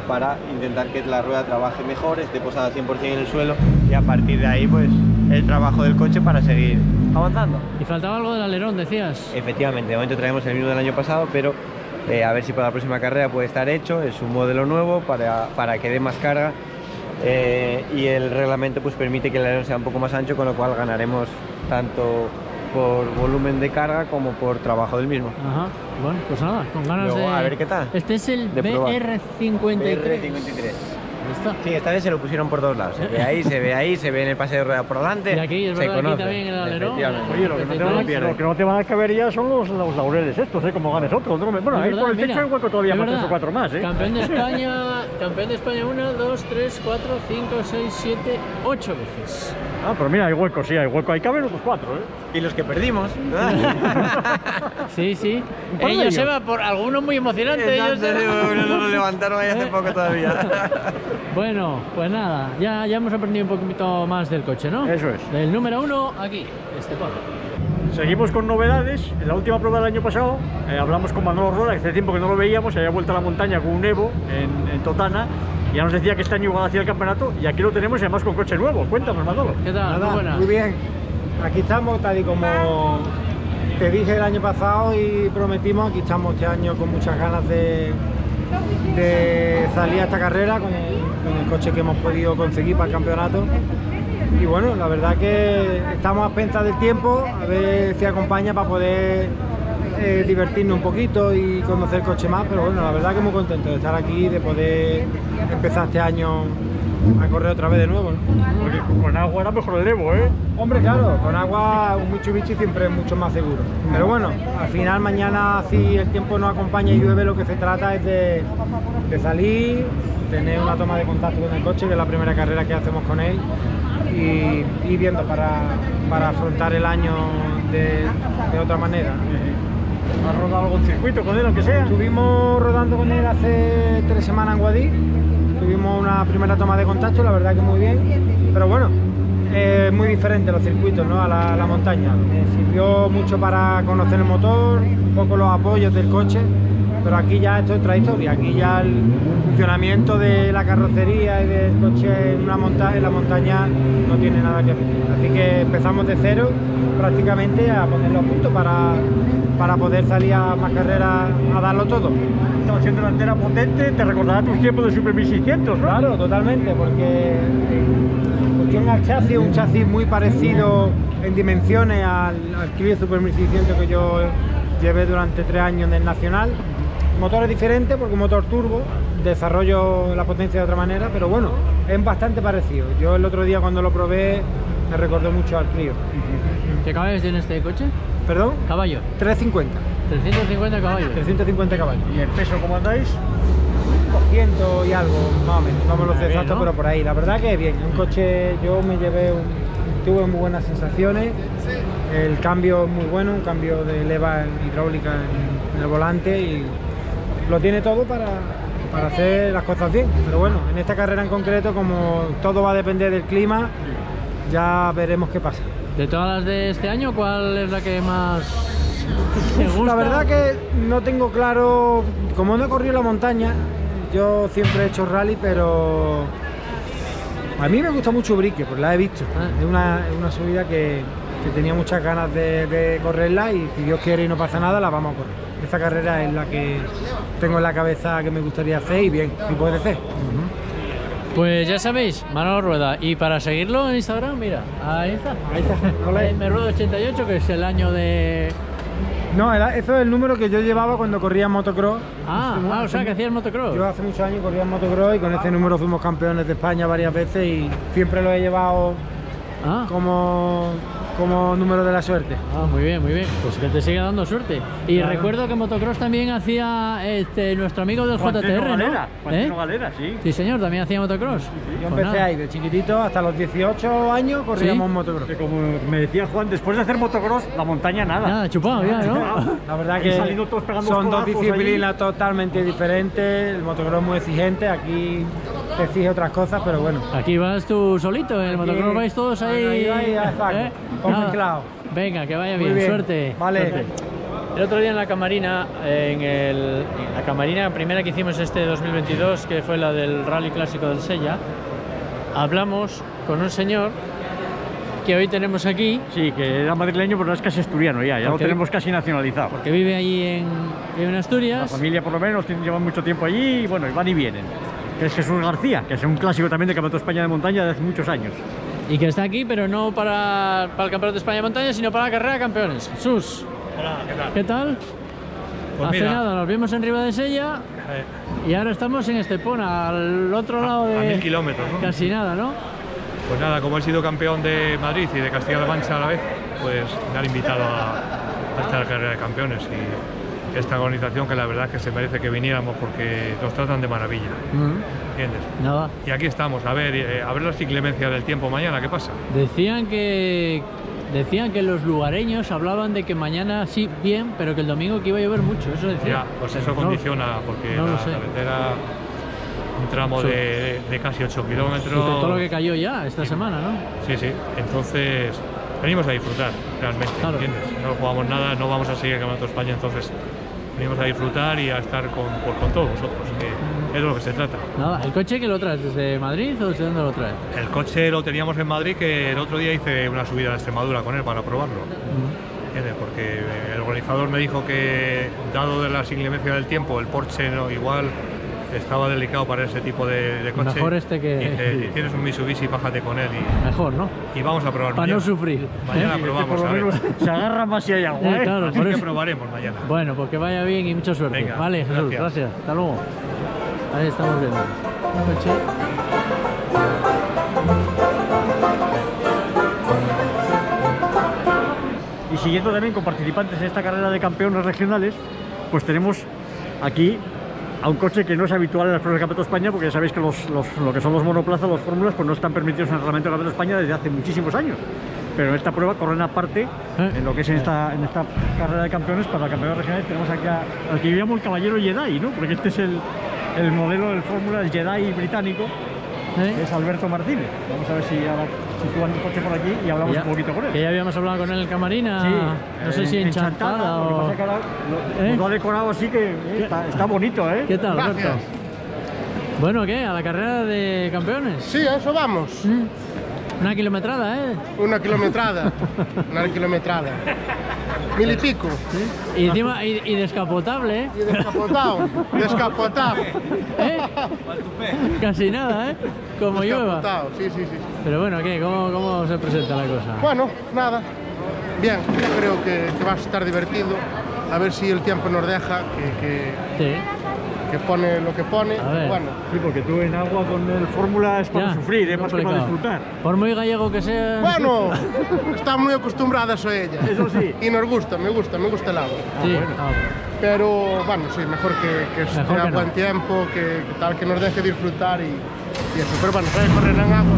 para intentar que la rueda trabaje mejor, esté posada 100% en el suelo y a partir de ahí pues el trabajo del coche para seguir avanzando. Y faltaba algo del alerón, decías. Efectivamente, de momento traemos el mismo del año pasado, pero eh, a ver si para la próxima carrera puede estar hecho. Es un modelo nuevo para, para que dé más carga eh, y el reglamento pues permite que el alerón sea un poco más ancho, con lo cual ganaremos tanto por volumen de carga como por trabajo del mismo. Ajá. Bueno, pues nada, con ganas Luego, de. a ver qué tal. Este es el De probar. BR53. BR53. Está. Sí, esta vez se lo pusieron por todos lados. Se ve ahí, se ve ahí, se ve en el paseo de rueda por delante. Y aquí, es se verdad, aquí conoce. también el alerón. Oye, lo que, no te van, pierde. lo que no te van a caber ya son los, los laureles estos, ¿eh? Como ganes otro. ¿no? Bueno, Es ahí verdad, por el techo hueco todavía para tres o cuatro más, ¿eh? Campeón de España, campeón de España 1, 2, 3, 4, 5, 6, 7, 8 veces. Ah, pero mira, hay hueco, sí, hay hueco. Ahí caben otros cuatro, ¿eh? Y los que perdimos. Sí, sí. De Ellos se va por algunos muy emocionantes. ellos lo levantaron ahí hace poco todavía. Bueno, pues nada, ya, ya hemos aprendido un poquito más del coche, ¿no? Eso es. Del número uno aquí, este Estepona. Seguimos con novedades. En la última prueba del año pasado eh, hablamos con Manolo Roda, que hace tiempo que no lo veíamos, se había vuelto a la montaña con un Evo en, en Totana. Y ya nos decía que este año igual hacía el campeonato y aquí lo tenemos y además con coche nuevo. Cuéntanos, Manolo. ¿Qué tal? Nada, Muy bien. Aquí estamos, tal y como te dije el año pasado y prometimos, aquí estamos este año con muchas ganas de, de salir a esta carrera con el coche que hemos podido conseguir para el campeonato. Y bueno, la verdad que estamos a expensas del tiempo, a ver si acompaña para poder eh, divertirnos un poquito y conocer el coche más, pero bueno, la verdad que muy contento de estar aquí, de poder empezar este año a correr otra vez de nuevo. ¿no? Porque con agua era mejor el Evo, ¿eh? Hombre, claro, con agua un Mitsubishi siempre es mucho más seguro. Pero bueno, al final mañana si el tiempo nos acompaña y llueve, lo que se trata es de, de salir, tener una toma de contacto con el coche, que es la primera carrera que hacemos con él, y ir viendo para, para afrontar el año de, de otra manera. ¿Has rodado algún circuito con él, aunque sea? Estuvimos rodando con él hace tres semanas en Guadix. Tuvimos una primera toma de contacto, la verdad que muy bien. Pero bueno, es muy diferente los circuitos ¿no? a la montaña. Me sirvió mucho para conocer el motor, un poco los apoyos del coche. Pero aquí ya esto es otra historia. Aquí ya el funcionamiento de la carrocería y del coche en, una monta en la montaña no tiene nada que ver. Así que empezamos de cero prácticamente a ponerlo a punto para, para poder salir a más carreras a darlo todo. Esta versión delantera potente te recordará tus tiempos de Super 1600, ¿no? Claro, totalmente, porque en cuestión al chasis, un chasis muy parecido en dimensiones al, al Clio Super 1600 que yo llevé durante tres años en el Nacional. Motor es diferente porque un motor turbo, desarrollo la potencia de otra manera, pero bueno, es bastante parecido. Yo el otro día cuando lo probé me recordó mucho al Clio. ¿Qué caballos tiene este coche? ¿Perdón? Caballo. 350. 350 caballos. 350 caballos. ¿Y el peso cómo andáis? 200 y algo, más o menos, no me lo sé Ah, bien, exacto, ¿no? pero por ahí. La verdad que bien, un coche yo me llevé, un- tuve muy buenas sensaciones, el cambio es muy bueno, un cambio de leva hidráulica en, en el volante y lo tiene todo para, para hacer las cosas bien. Pero bueno, en esta carrera en concreto, como todo va a depender del clima, ya veremos qué pasa. De todas las de este año, ¿cuál es la que más te gusta? La verdad que no tengo claro, como no he corrido la montaña, yo siempre he hecho rally, pero a mí me gusta mucho Brique, porque la he visto. Ah. Es una, es una subida que, que tenía muchas ganas de, de correrla y si Dios quiere y no pasa nada, la vamos a correr. Esta carrera es la que tengo en la cabeza que me gustaría hacer y bien, si puede ser. Pues ya sabéis, Manolo Rueda. Y para seguirlo en Instagram, mira, ahí está. Ahí está. Me Rueda 88, que es el año de. No, era- eso es el número que yo llevaba cuando corría en motocross. Ah, Hace ah, o sea, que hacías motocross. Yo hace muchos años corría en motocross y con ese número fuimos campeones de España varias veces y siempre lo he llevado Ah. como, como número de la suerte. Ah, muy bien, muy bien. Pues que te siga dando suerte. Y Claro. recuerdo que motocross también hacía este, nuestro amigo del Juan JTR, Teno ¿no? Galera, Juan ¿Eh? Galera, sí. Sí, señor, también hacía motocross. Yo Pues empecé nada. ahí de chiquitito hasta los 18 años corríamos ¿Sí? motocross. Que como me decía Juan, después de hacer motocross, la montaña nada. Nada, chupado ya, ¿no? La verdad que todos son dos disciplinas totalmente diferentes. El motocross es muy exigente, aquí te exige otras cosas, pero bueno. Aquí vas tú solito, en el motocross vais todos ahí. Ahí, ahí, mezclado. Venga, que vaya bien, bien. suerte. Vale. suerte. El otro día en la camarina, en, el- en la camarina primera que hicimos este 2022, que fue la del Rally Clásico del Sella, hablamos con un señor que hoy tenemos aquí, Sí, que era madrileño, pero es casi asturiano ya, ya Porque- lo tenemos casi nacionalizado. que vive allí en, en La Asturias. familia por lo menos llevan mucho tiempo allí y bueno, y van y vienen. Que es Jesús García, que es un clásico también de Campeonato de España de montaña de hace muchos años. Y que está aquí, pero no para, para el Campeonato de España de Montaña, sino para la carrera de campeones. Jesús, Hola, ¿qué tal? ¿qué tal? Pues Hace mira. nada nos vimos en Riva de Sella Eh, y ahora estamos en Estepona, al otro lado de... a mil kilómetros, ¿no? Casi nada, ¿no? Pues nada, como he sido campeón de Madrid y de Castilla-La Mancha a la vez, pues me han invitado a, a esta carrera de campeones y esta organización que la verdad es que se merece que viniéramos porque nos tratan de maravilla, ¿entiendes? Nada. Y aquí estamos, a ver, eh, a ver las inclemencias del tiempo mañana, ¿qué pasa? Decían que decían que los lugareños hablaban de que mañana sí bien, pero que el domingo que iba a llover mucho. Eso decía. Ya, pues eso No- condiciona, porque no la carretera, un tramo de, de casi 8 Y con kilómetros. todo lo que cayó ya esta semana, ¿no? Sí, sí. Entonces, venimos a disfrutar, realmente, Claro. ¿entiendes? No jugamos nada, no vamos a seguir el Campeonato de España, entonces venimos a disfrutar y a estar con, por- con todos vosotros, que es de lo que se trata. Nada, ¿el coche que lo traes? ¿Desde Madrid o desde dónde lo traes? El coche lo teníamos en Madrid, que el otro día hice una subida a Extremadura con él para probarlo. Porque el organizador me dijo que, dado de las inclemencias del tiempo, el Porsche no, igual estaba delicado para ese tipo de, de coche. Mejor este que- Y dice, "Si tienes un Mitsubishi, bájate con él y, Mejor, ¿no? y vamos a probar Para no mañana. sufrir. Mañana ¿eh? probamos, por lo a ver. menos se agarra más si hay agua, Eh, ¿eh? claro, Así por que eso. probaremos mañana. Bueno, pues que vaya bien y mucha suerte. Venga, vale, Jesús, gracias. gracias. Hasta luego. Ahí estamos viendo. Un coche. Y siguiendo también con participantes en esta carrera de campeones regionales, pues tenemos aquí a un coche que no es habitual en las pruebas del Campeonato de España, porque ya sabéis que los, los- lo que son los monoplazas, los fórmulas, pues no están permitidos en el reglamento del Campeonato de España desde hace muchísimos años. Pero en esta prueba corren aparte, en lo que es en esta, en esta carrera de campeones, para campeones regionales tenemos aquí a- al que llamo el caballero Jedi, ¿no? Porque este es el, el modelo del fórmula, el Jedi británico, que es Alberto Martínez. Vamos a ver si ahora sitúan el coche por aquí y hablamos Ya- un poquito con él. Que ya habíamos hablado con él en Camarina. Sí, no sé eh, si en Chantada, Chantada lo que o. pasa es que ahora lo, ¿Eh? lo ha decorado así que eh, está, está bonito, ¿eh? ¿Qué tal, Alberto? Bueno, ¿qué? ¿A la carrera de campeones? Sí, a eso vamos. Una kilometrada, ¿eh? Una kilometrada. Una kilometrada. Mil y pico. Y encima, y, y descapotable, ¿eh? Y descapotado. Descapotado. ¿Eh? Casi nada, ¿eh? Como llueva. Descapotado, sí, sí, sí. Pero bueno, ¿qué? ¿Cómo, cómo se presenta la cosa? Bueno, nada. Bien, yo creo que, que va a estar divertido. A ver si el tiempo nos deja, que, que, Sí. Que pone lo que pone. A ver. Bueno, Sí, porque tú en agua con el fórmula es para Ya, sufrir, ¿eh? más que para disfrutar. Por muy gallego que sea. bueno, está muy acostumbrada a ella. Eso sí. Y nos gusta, me gusta, me gusta el agua. Sí, ah, Pero bueno, sí, mejor que, que esté Mejor que no. buen tiempo, que, que tal, que nos deje disfrutar y, y eso. Pero bueno, que correr en agua.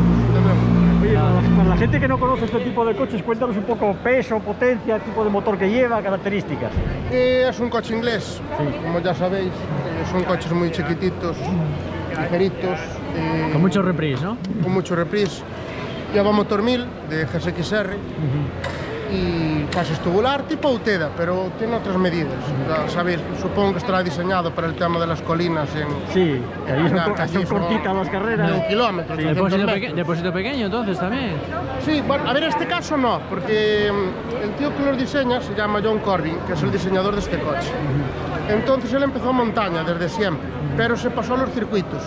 Oye, para la, para la gente que no conoce este tipo de coches, cuéntanos un poco peso, potencia, tipo de motor que lleva, características. Eh, es un coche inglés, como ya sabéis. Son coches muy chiquititos, ligeritos. eh, Con mucho reprise, ¿no? con mucho reprise. Lleva motor 1000 de GSXR y casi tubular tipo Uteda, pero tiene otras medidas. Ya Sabéis, supongo que estará diseñado para el tema de las colinas en... Sí, son, en- que allí son cortitas las carreras. de un kilómetro, 300 Depósito, metros. peque- depósito pequeño entonces también. Sí, bueno, a ver, este caso no, porque mm, el tío que los diseña se llama John Corbin, que es el diseñador de este coche. Entonces él empezó montaña desde siempre, pero se pasó a los circuitos.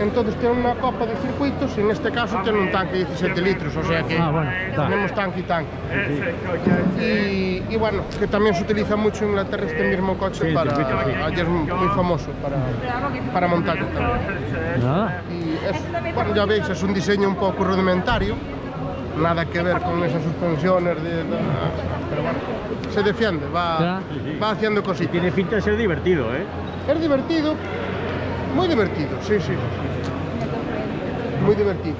Entonces tiene una copa de circuitos y en este caso tiene un tanque de 17 litros, o sea que Ah, bueno, tenemos tanque y tanque. Y, y bueno, que también se utiliza mucho en Inglaterra este mismo coche Sí, para... sí. allí es muy famoso para, para montaña también. Nada. Y es, bueno, ya veis, es un diseño un poco rudimentario, nada que ver con esas suspensiones de... de- pero bueno, se defiende, va, va haciendo cositas. Tiene pinta de ser divertido, ¿eh? Es divertido, muy divertido, sí, sí. Muy divertido.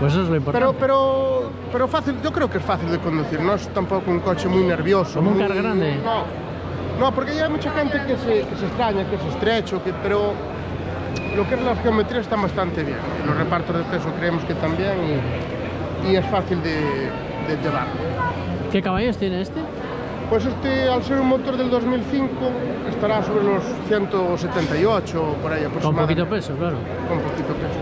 Pues eso es lo importante. Pero, pero, pero fácil, yo creo que es fácil de conducir, no es tampoco un coche muy nervioso. Como un muy- grande. No, no, porque ya hay mucha gente que se, que se extraña, que es estrecho, que, pero lo que es la geometría está bastante bien. Los repartos de peso creemos que también y, y es fácil de, de llevar. ¿Qué caballos tiene este? Pues este, al ser un motor del 2005, estará sobre los 178 o por ahí Con aproximadamente. poquito peso, claro. Con poquito peso.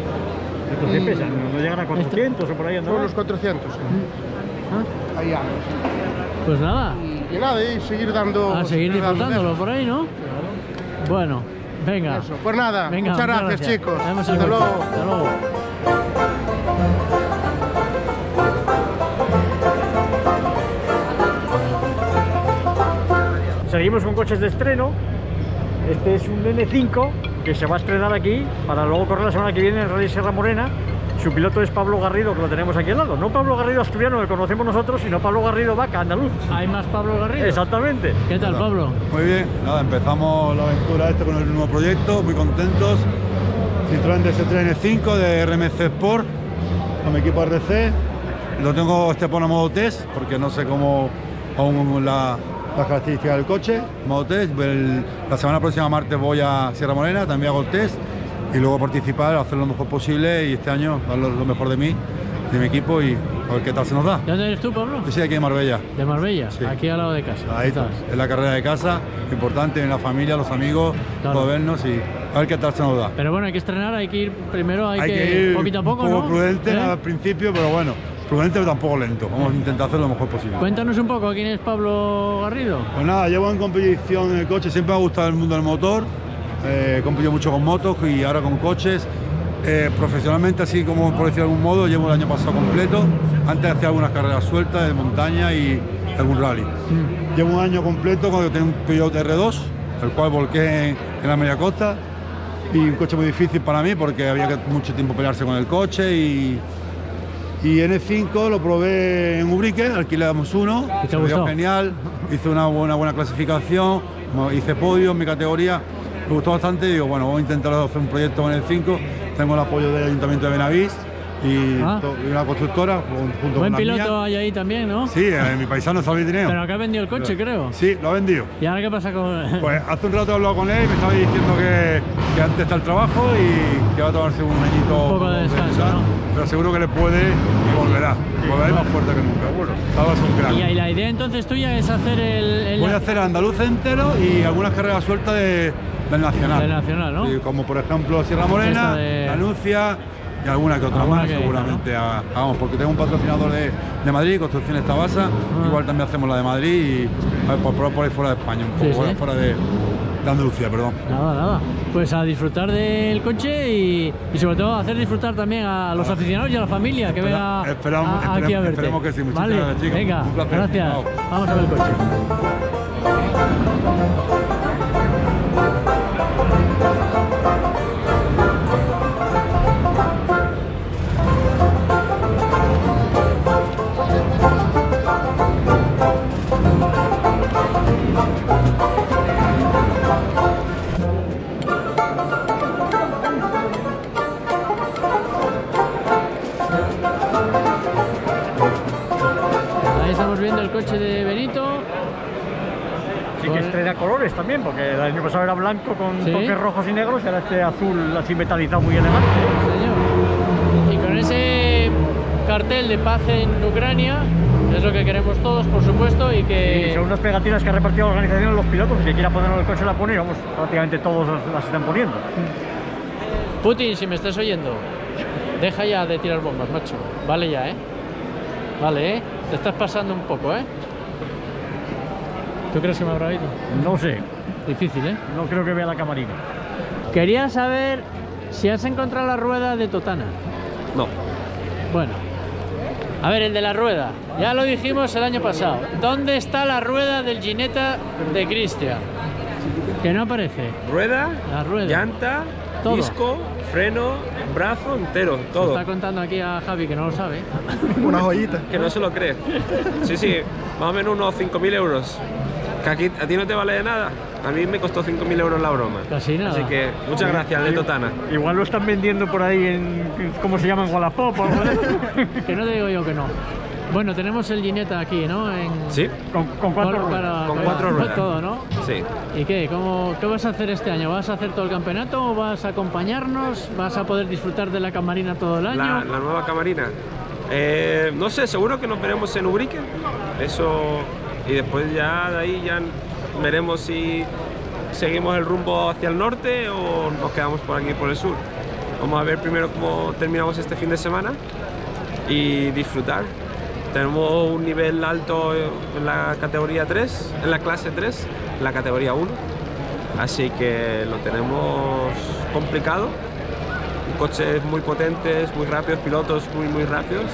¿Estos qué Y- pesan? ¿No llegan a 400 o por ahí Sobre andarán? los 400. sí. Ah. Ahí anda. Pues nada, Y nada, y seguir dando. a seguir disfrutándolo por ahí, ¿no? Bueno, venga. Eso. Pues nada, Venga, muchas gracias, chicos. Hasta luego. Hasta luego. Seguimos con coches de estreno. Este es un N5 que se va a estrenar aquí para luego correr la semana que viene en Rally Serra Morena. Su piloto es Pablo Garrido, que lo tenemos aquí al lado. No Pablo Garrido asturiano, que conocemos nosotros, sino Pablo Garrido Vaca, andaluz. ¿Hay más Pablo Garrido? Exactamente. ¿Qué tal, Pablo? Muy bien, nada, empezamos la aventura este con el nuevo proyecto, muy contentos. Citroën DS3 N5 de RMC Sport, con mi equipo RC. Lo tengo este por modo test, porque no sé cómo aún la, las características del coche. Modo test, El- la semana próxima martes voy a Sierra Morena, también hago el test y luego participar, hacer lo mejor posible y este año dar lo, lo mejor de mí, de mi equipo y a ver qué tal se nos da. ¿De dónde eres tú, Pablo? Yo soy aquí de Marbella. De Marbella, aquí al lado de casa. Ahí está. Es la carrera de casa, importante en la familia, los amigos, Claro. vernos y a ver qué tal se nos da. Pero bueno, hay que estrenar, hay que ir primero, hay, Hay que ir poquito a poco, un poco ¿no? prudente ¿Eh? al principio, pero bueno, prudente pero tampoco lento. Vamos a intentar hacer lo mejor posible. Cuéntanos un poco, ¿quién es Pablo Garrido? Pues nada, llevo en competición en el coche, siempre me ha gustado el mundo del motor, eh, he competido mucho con motos y ahora con coches. Eh, profesionalmente, así como por decir de algún modo, llevo el año pasado completo. Antes hacía algunas carreras sueltas de montaña y algún rally. Llevo un año completo cuando tengo un Peugeot R2, el cual volqué en, en la media costa. Y un coche muy difícil para mí porque había que mucho tiempo pelearse con el coche y, y N5 lo probé en Ubrique, alquilamos uno, ¿Y te se me genial, hice una buena, buena clasificación, hice podio en mi categoría, me gustó bastante y digo, bueno, voy a intentar hacer un proyecto con el 5, tengo el apoyo del Ayuntamiento de Benavís y, Ah. y una constructora jun- junto Buen con piloto mía. hay ahí también, ¿no? Sí, eh, mi paisano Salvi Tineo. Pero acá ha vendido el coche, creo. Sí, lo ha vendido. ¿Y ahora qué pasa con...? Pues hace un rato he hablado con él y me estaba diciendo que, que antes está el trabajo y que va a tomarse un añito. Un poco de descanso. Pero seguro que le puede y volverá. Volverá más fuerte que nunca. Seguro. Salva es un crack. Y ahí la idea entonces tuya es hacer el... el- Voy a hacer andaluz entero y algunas carreras sueltas de- del Nacional. Del Nacional, ¿no? Sí, como por ejemplo Sierra Morena, de- La Anuncia y alguna que otra más que seguramente haga- hagamos, porque tengo un patrocinador de, de Madrid, Construcciones Tabasa, Ah. igual también hacemos la de Madrid y a ver, por, por- ahí fuera de España, un Sí, poco sí. fuera de, de Andalucía, perdón. Nada, nada. Pues a disfrutar del coche y, y sobre todo hacer disfrutar también a los aficionados y a la familia que venga Espera- esperamos- a- aquí a esperemos- verte. esperemos que sí. Muchas Vale, gracias. Venga, Un placer. gracias. Vamos a ver el coche. Coche de Benito. Sí que estrena colores también, porque el año pasado era blanco con Sí. toques rojos y negros y ahora este azul así metalizado muy elegante. Y con ese cartel de paz en Ucrania, es lo que queremos todos, por supuesto, y que... Y son unas pegatinas que ha repartido la organización los pilotos, que quiera ponerlo en el coche la pone y vamos, prácticamente todos las están poniendo. Putin, si me estás oyendo, deja ya de tirar bombas, macho. Vale ya, ¿eh? Vale, ¿eh? Te estás pasando un poco, ¿eh? ¿Tú crees que me habrá oído? No sé, Difícil, ¿eh? no creo que vea la camarina. Quería saber si has encontrado la rueda de Totana. No. Bueno. A ver, el de la rueda. Ya lo dijimos el año pasado. ¿Dónde está la rueda del Gineta de Cristian? Que no aparece. Rueda, La rueda. llanta, Todo. disco, freno, brazo entero, Se todo. Está contando aquí a Javi que no lo sabe. Una joyita. Que no se lo cree. Sí, sí, más o menos unos 5.000 euros. Que aquí a ti no te vale de nada. A mí me costó 5.000 euros la broma. Casi nada. Así que muchas gracias, de Totana. Igual lo están vendiendo por ahí en, ¿cómo se llama? En Wallapop o algo de eso. que no te digo yo que no. Bueno, tenemos el Gineta aquí, ¿no? En... Sí, Con, con cuatro ruedas. para- con para- cuatro ruedas. Todo, ¿no? sí. ¿Y qué? ¿Cómo, ¿Qué vas a hacer este año? ¿Vas a hacer todo el campeonato o vas a acompañarnos? ¿Vas a poder disfrutar de la camarina todo el año? La, la nueva camarina. Eh, no sé, seguro que nos veremos en Ubrique. Eso. Y después ya de ahí ya veremos si seguimos el rumbo hacia el norte o nos quedamos por aquí por el sur. Vamos a ver primero cómo terminamos este fin de semana y disfrutar. Tenemos un nivel alto en la categoría 3, en la clase 3, en la categoría 1. Así que lo tenemos complicado coches muy potentes, muy rápidos, pilotos muy muy rápidos.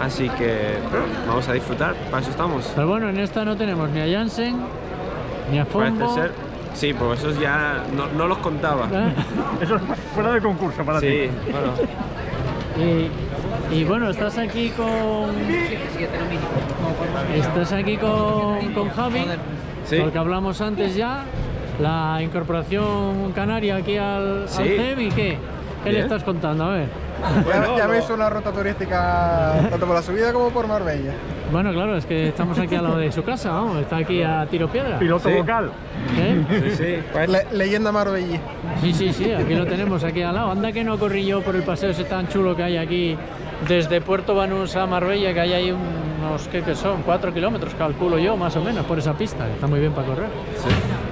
Así que bueno, vamos a disfrutar, para eso estamos. Pero bueno, en esta no tenemos ni a Jansen, ni a Fombo. Parece ser. Sí, pues esos ya no, no los contaba. ¿eh? Eso es fuera de concurso para Sí, ti. bueno. Y, y bueno, estás aquí con. Estás aquí con, con Javi, Sí. porque hablamos antes ya. La incorporación canaria aquí al, al Sí. CEB y qué. ¿Qué le estás contando? A ver. Ya, ya me hizo una ruta turística tanto por la subida como por Marbella. Bueno, claro, es que estamos aquí al lado de su casa, vamos, está aquí a tiro piedra. Piloto Sí. vocal. ¿Eh? Sí, sí. Le- leyenda Marbella. Sí, sí, sí, aquí lo tenemos, aquí al lado. Anda que no corrí yo por el paseo ese tan chulo que hay aquí desde Puerto Banús a Marbella, que hay ahí unos, ¿qué que son? Cuatro kilómetros, calculo yo, más o menos, por esa pista, está muy bien para correr.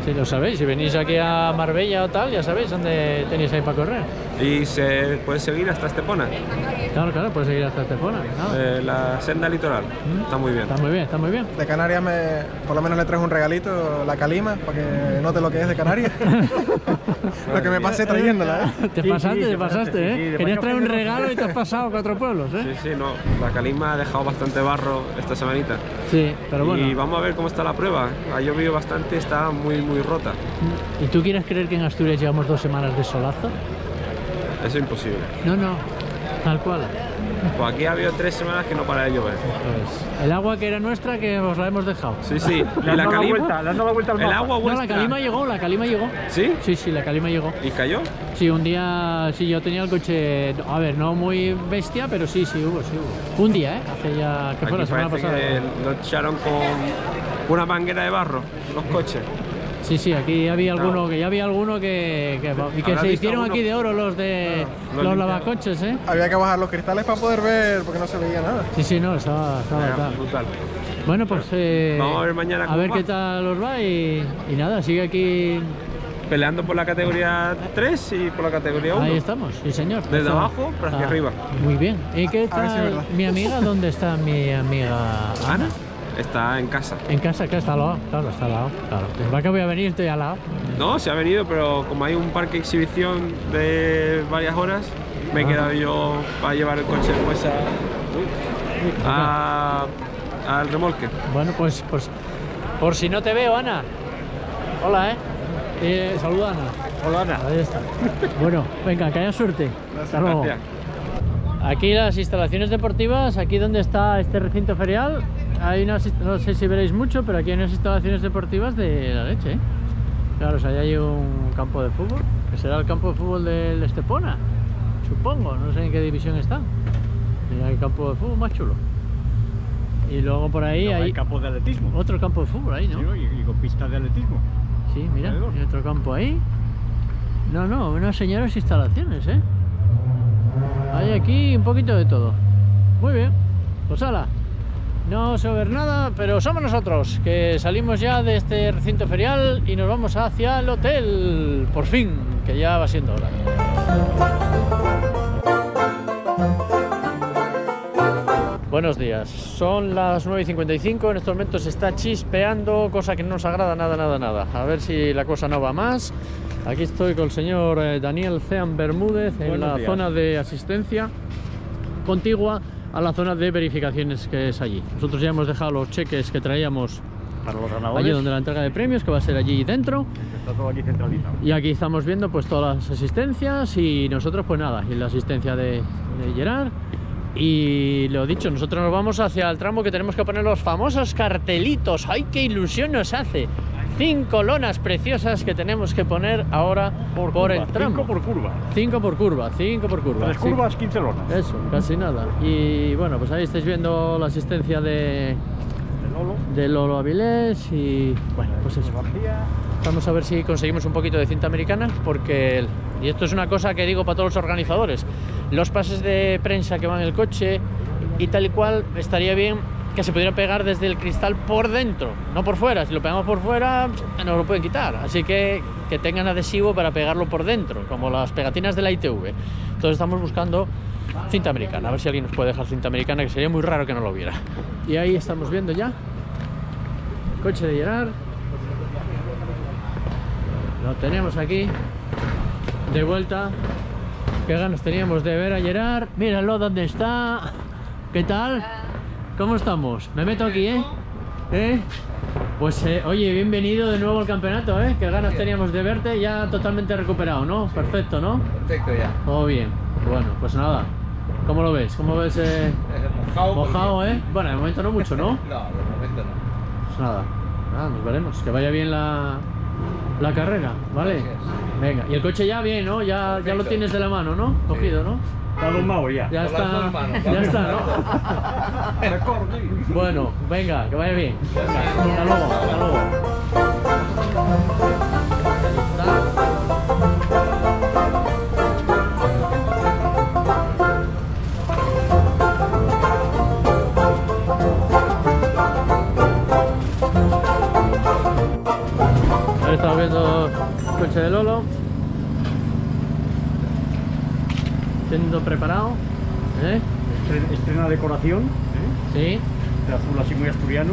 Si lo sabéis, si venís aquí a Marbella o tal, ya sabéis dónde tenéis ahí para correr. Y se puede seguir hasta Estepona, Claro, claro, puedes seguir hasta Estepona. nada. eh, la senda litoral. Está muy bien. Está muy bien, está muy bien. De Canarias me, por lo menos le traes un regalito, la calima, para que note lo que es de Canarias. lo que me pasé trayéndola, ¿eh? Te Sí, pasaste, sí, te te pasaste, sí, ¿eh? demasiado Querías traer un regalo y te has pasado cuatro pueblos, ¿eh? Sí, sí, no. La calima ha dejado bastante barro esta semanita. Sí, pero Y bueno. vamos a ver cómo está la prueba. Ha llovido bastante, está muy, muy rota. ¿Y tú quieres creer que en Asturias llevamos dos semanas de solazo? Eso es imposible. No, no, tal cual. Pues aquí ha habido tres semanas que no para de llover. Pues el agua que era nuestra que os la hemos dejado. Sí, sí. Le ¿Y han la calima? vuelta, la vuelta al El agua No, la calima llegó, la calima llegó. ¿Sí? Sí, sí, la calima llegó. ¿Y cayó? Sí, un día, sí, yo tenía el coche, a ver, no muy bestia, pero sí, sí hubo, sí hubo. Un día, ¿eh? Hace ya, que fue la semana pasada. que lo echaron con una manguera de barro, los coches. Sí, sí, aquí había Claro. alguno, que ya había alguno que, que, y que se hicieron aquí de oro los de Los los lavacoches, ¿eh? Había que bajar los cristales para poder ver, porque no se veía nada. Sí, sí, no, estaba, estaba brutal. Bueno, pues eh, Vamos a ver mañana a ver va. qué tal os va y, y nada, sigue aquí, Peleando por la categoría 3 y por la categoría 1. ahí estamos, sí señor. Desde Está- abajo para hacia ah, arriba. Muy bien. ¿Y qué A si tal mi amiga? ¿Dónde está mi amiga Ana? Está en casa. En casa, que está al lado, claro, está al lado, claro. Pues va que voy a venir, estoy al lado. No, se ha venido, pero como hay un parque exhibición de varias horas, me he Ah. quedado yo para llevar el coche después a, a- al remolque. Bueno, pues, pues por si no te veo, Ana. Hola, ¿eh? eh saluda, Ana. Hola, Ana. Ahí está. Bueno, venga, que haya suerte. Hasta luego. Gracias. Aquí las instalaciones deportivas, aquí donde está este recinto ferial, hay unas, inst- no sé si veréis mucho, pero aquí hay unas instalaciones deportivas de la leche. ¿eh? Claro, o sea, ahí hay un campo de fútbol, que será el campo de fútbol del Estepona, supongo, no sé en qué división está. Mira el campo de fútbol más chulo. Y luego por ahí No, hay campo de atletismo. otro campo de fútbol ahí, ¿no? Sí, y, y con pista de atletismo. Sí, mira, hay otro campo ahí. No, no, unas señoras instalaciones, ¿eh? Hay aquí un poquito de todo. Muy bien. Pues ala. No se va a ver nada, pero somos nosotros que salimos ya de este recinto ferial y nos vamos hacia el hotel. Por fin, que ya va siendo hora. Buenos días, son las 9 y 55, en estos momentos está chispeando, cosa que no nos agrada nada, nada, nada. A ver si la cosa no va más. Aquí estoy con el señor eh, Daniel Cean Bermúdez en Buenos la días. zona de asistencia contigua a la zona de verificaciones que es allí. Nosotros ya hemos dejado los cheques que traíamos Para los allí ganadores. donde la entrega de premios, que va a ser allí dentro. Está todo aquí centralizado. Y aquí estamos viendo pues todas las asistencias y nosotros pues nada, y la asistencia de, de Gerard. Y lo dicho, nosotros nos vamos hacia el tramo que tenemos que poner los famosos cartelitos. ¡Ay, qué ilusión nos hace! Cinco lonas preciosas que tenemos que poner ahora por, el tramo. Cinco por curva. Cinco por curva, cinco por curva. Tres sí. curvas, 15 lonas. Eso, casi nada. Y bueno, pues ahí estáis viendo la asistencia de, de Lolo Avilés y bueno, pues eso. Vamos a ver si conseguimos un poquito de cinta americana porque, el- y esto es una cosa que digo para todos los organizadores, los pases de prensa que van en el coche y tal y cual estaría bien que se pudiera pegar desde el cristal por dentro, no por fuera. Si lo pegamos por fuera, nos lo pueden quitar. Así que que tengan adhesivo para pegarlo por dentro, como las pegatinas de la ITV. Entonces estamos buscando cinta americana, a ver si alguien nos puede dejar cinta americana, que sería muy raro que no lo viera. Y ahí estamos viendo ya coche de Gerard. Lo tenemos aquí de vuelta. Qué ganas teníamos de ver a Gerard. Míralo dónde está. ¿Qué tal? ¿Cómo estamos? Me meto aquí, ¿eh? ¿Eh? Pues eh, oye, bienvenido de nuevo al campeonato, ¿eh? Qué ganas teníamos de verte, ya totalmente recuperado, ¿no? Perfecto, ¿no? Perfecto ya. Todo bien. Bueno, pues nada. ¿Cómo lo ves? ¿Cómo ves? eh? Mojado. ¿eh? Bueno, de momento no mucho, ¿no? No, de momento no. Pues nada, nada, nos veremos. Que vaya bien la, la carrera, ¿vale? Venga, y el coche ya bien, ¿no? Ya, ya lo tienes de la mano, ¿no? Cogido, ¿no? Está domado ya. Ya está, ya está, ¿no? Bueno, venga, que vaya bien. Hasta luego, hasta luego. Ahora estamos viendo el coche de Lolo. Preparado. ¿eh? Estre- Estrena decoración. Sí. De azul así muy asturiano.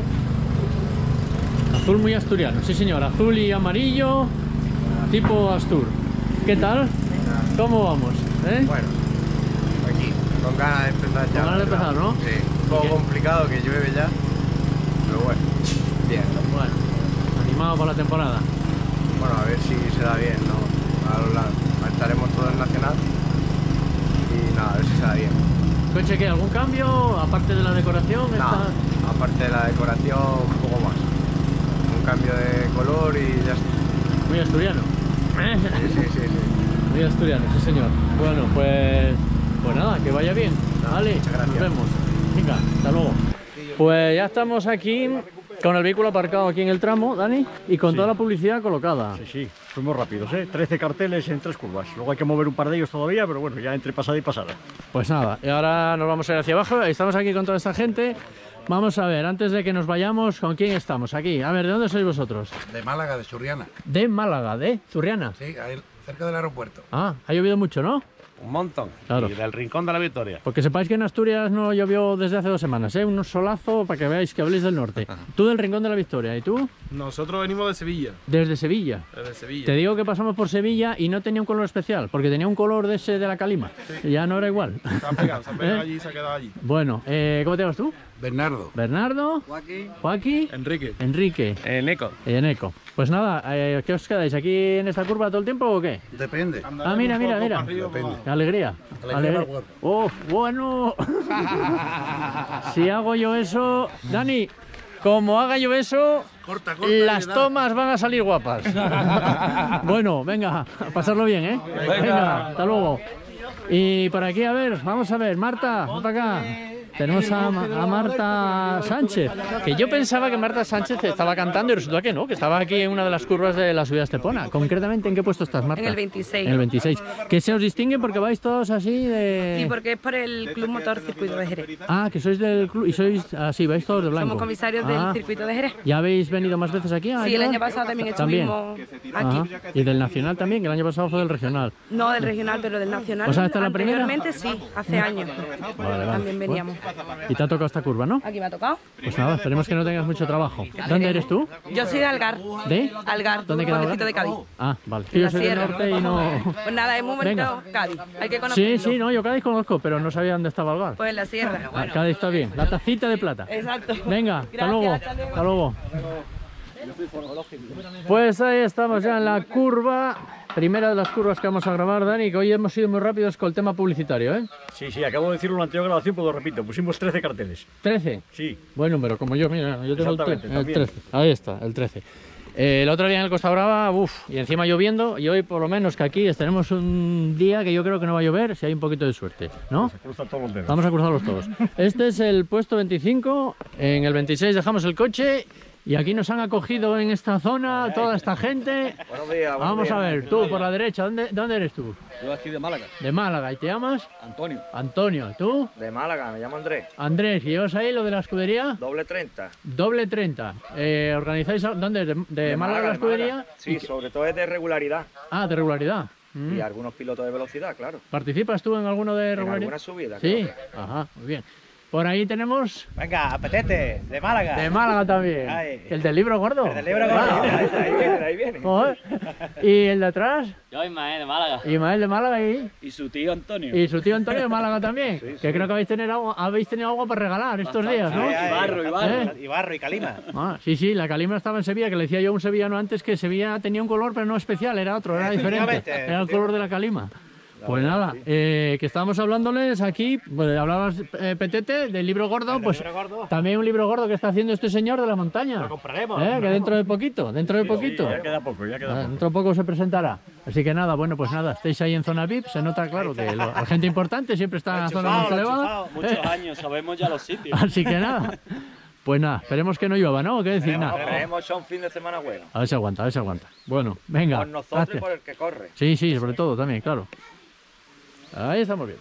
Azul muy asturiano, sí señor, azul y amarillo, tipo Astur. ¿Qué tal? ¿Cómo vamos? ¿Eh? Bueno, aquí, con ganas de empezar ya. Con ganas de ¿verdad? empezar, ¿no? Sí, un poco complicado que llueve ya. Pero bueno, bien. Bueno, animado para la temporada. Bueno, a ver si se da bien, ¿no? A lo largo. Estaremos todos en Nacional. Nada, a ver si se da bien. ¿Coche qué? ¿Algún cambio? Aparte de la decoración, No, está- aparte de la decoración, un poco más. Un cambio de color y ya está. muy asturiano. Sí, sí, sí. sí. Muy asturiano, sí señor. Bueno, pues, pues nada, que vaya bien. Vale, muchas gracias. nos vemos. Venga, hasta luego. Pues ya estamos aquí con el vehículo aparcado aquí en el tramo, Dani, y con Sí. toda la publicidad colocada. Sí, sí, fuimos rápidos, ¿eh? 13 carteles en tres curvas. Luego hay que mover un par de ellos todavía, pero bueno, ya entre pasada y pasada. Pues nada, y ahora nos vamos a ir hacia abajo. Estamos aquí con toda esta gente. Vamos a ver, antes de que nos vayamos, ¿con quién estamos? Aquí. A ver, ¿de dónde sois vosotros? De Málaga, de Churriana. De Málaga, de Zurriana. Sí, ahí, cerca del aeropuerto. Ah, ha llovido mucho, ¿no? Un montón. Claro. Y del Rincón de la Victoria. Porque sepáis que en Asturias no llovió desde hace dos semanas, ¿eh? Un solazo para que veáis que habléis del norte. Tú del Rincón de la Victoria, ¿y tú? Nosotros venimos de Sevilla. Desde Sevilla. Desde Sevilla. Te digo que pasamos por Sevilla y no tenía un color especial, porque tenía un color de ese de la calima. Y Ya no era igual. Se ha pegado, se ha pegado ¿Eh? allí y se ha quedado allí. Bueno, eh, ¿cómo te llamas tú? Bernardo. Bernardo. Joaquín. Enrique. Enrique. Eneco. Eneco. Pues nada, eh, ¿qué os quedáis? ¿Aquí en esta curva todo el tiempo o qué? Depende. Ah, mira, mira, mira. Alegría. Alegría. Oh, bueno. si hago yo eso, Dani, como haga yo eso, corta, las tomas van a salir guapas. bueno, venga, a pasarlo bien, ¿eh? Venga. hasta luego. Y por aquí, a ver, vamos a ver, Marta, ven para acá. Tenemos a, Ma- a Marta Sánchez, que yo pensaba que Marta Sánchez estaba cantando y resulta que no, que estaba aquí en una de las curvas de la subida Estepona. Concretamente, ¿en qué puesto estás, Marta? En el 26. En el 26. Que se os distingue porque vais todos así de... Sí, porque es por el Club Motor Circuito de Jerez. Ah, que sois del club y sois así, vais todos de blanco. Somos comisarios Ah, del Circuito de Jerez. ¿Ya habéis venido más veces aquí? Sí, el año pasado también También. estuvimos aquí. Ajá. Y del nacional también, que el año pasado fue del regional. No del regional, pero del nacional. O sea, ¿esta es la primera? Anteriormente sí, hace años. Vale, vale. También veníamos. Y te ha tocado esta curva, ¿no? Aquí me ha tocado. Pues nada, esperemos que no tengas mucho trabajo. ¿Dónde eres tú? Yo soy de Algar. ¿De? Algar, ¿Dónde queda Algar? de Cádiz. Ah, vale. Yo soy del sierra. norte y no... Pues nada, es momento Venga. Cádiz. Hay que conocerlo. Sí, sí, no, yo Cádiz conozco, pero no sabía dónde estaba Algar. Pues en la sierra. Ah, Cádiz está bien. La tacita de plata. Exacto. Venga, hasta luego. Hasta luego. Pues ahí estamos ya en la curva, primera de las curvas que vamos a grabar, Dani, que hoy hemos sido muy rápidos con el tema publicitario, ¿eh? Sí, sí, acabo de decirlo en la anterior grabación, pues lo repito, pusimos 13 carteles. 13. Sí. Buen número, como yo, mira, yo tengo el, el también. 13. Ahí está, el 13. Eh, el otro día en el Costa Brava, uff, y encima lloviendo, y hoy por lo menos que aquí tenemos un día que yo creo que no va a llover si hay un poquito de suerte, ¿no? Cruzan todos los dedos. Vamos a cruzarlos todos. Este es el puesto 25, en el 26 dejamos el coche y aquí nos han acogido en esta zona toda esta gente. Buenos días, buenos Vamos a ver, tú por la derecha, ¿dónde, dónde eres tú? Yo aquí de Málaga. De Málaga, ¿y te llamas? Antonio. Antonio, ¿tú? De Málaga, me llamo Andrés. Andrés, ¿y llevas ahí lo de la escudería? Doble 30. Doble 30. Eh, ¿Organizáis a- dónde? ¿De, de Málaga, la escudería? Sí, ¿Y qué- sobre todo es de regularidad. Ah, de regularidad. Mm. Y algunos pilotos de velocidad, claro. ¿Participas tú en alguno de En regularidad? alguna subida, Sí, claro. ajá, muy bien. Por ahí tenemos Venga, apetete, de Málaga. de Málaga también. Ay. ¿El del libro gordo? El del libro gordo. Ahí, ahí viene, ahí viene. Joder. ¿Y el de atrás? Yo, Ismael, de Málaga. Ismael de Málaga y, Y su tío Antonio. y su tío Antonio de Málaga también. Sí, sí. Que creo que habéis tenido, algo, habéis tenido algo para regalar estos días, ¿no? Ay, ay, y barro, y barro. ¿Eh? Y barro, y calima. Ah, sí, sí, la calima estaba en Sevilla, que le decía yo a un sevillano antes que Sevilla tenía un color, pero no especial, era otro, era diferente. Era el color de la calima. Pues nada, eh, que estábamos hablándoles aquí, pues, hablabas eh, Petete del libro gordo, pues libro gordo. también un libro gordo que está haciendo este señor de la montaña. Lo compraremos. Eh, que dentro de poquito, dentro de poquito. Ya queda poco, ya queda poco. Dentro de poco se presentará. Así que nada, bueno, pues nada, estáis ahí en zona VIP, se nota claro que lo- la gente importante siempre está en la zona más elevada. Muchos Eh, años, sabemos ya los sitios. Así que nada. Pues nada, esperemos que no llueva, ¿no? ¿Qué decir? Nada. Esperemos son fin de semana bueno. A ver si aguanta, a ver si aguanta. Bueno, venga. Por nosotros y por el que corre. Sí, sí, sobre todo también, claro. Ahí estamos bien.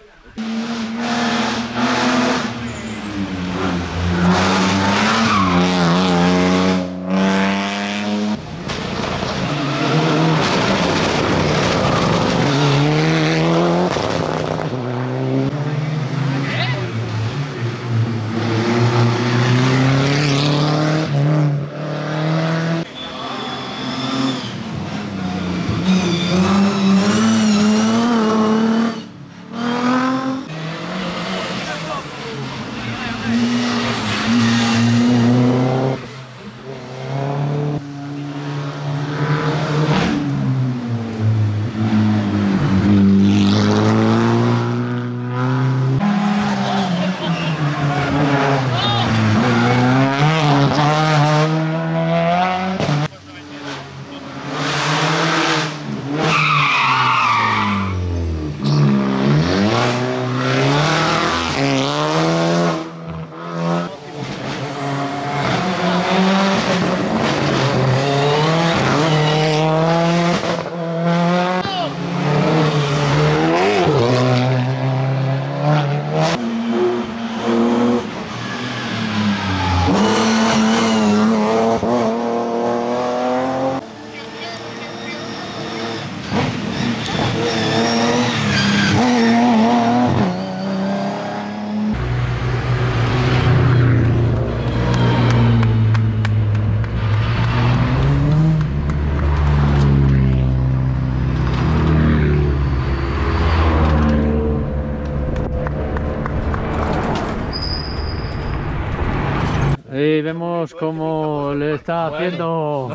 Ahí vemos cómo le está haciendo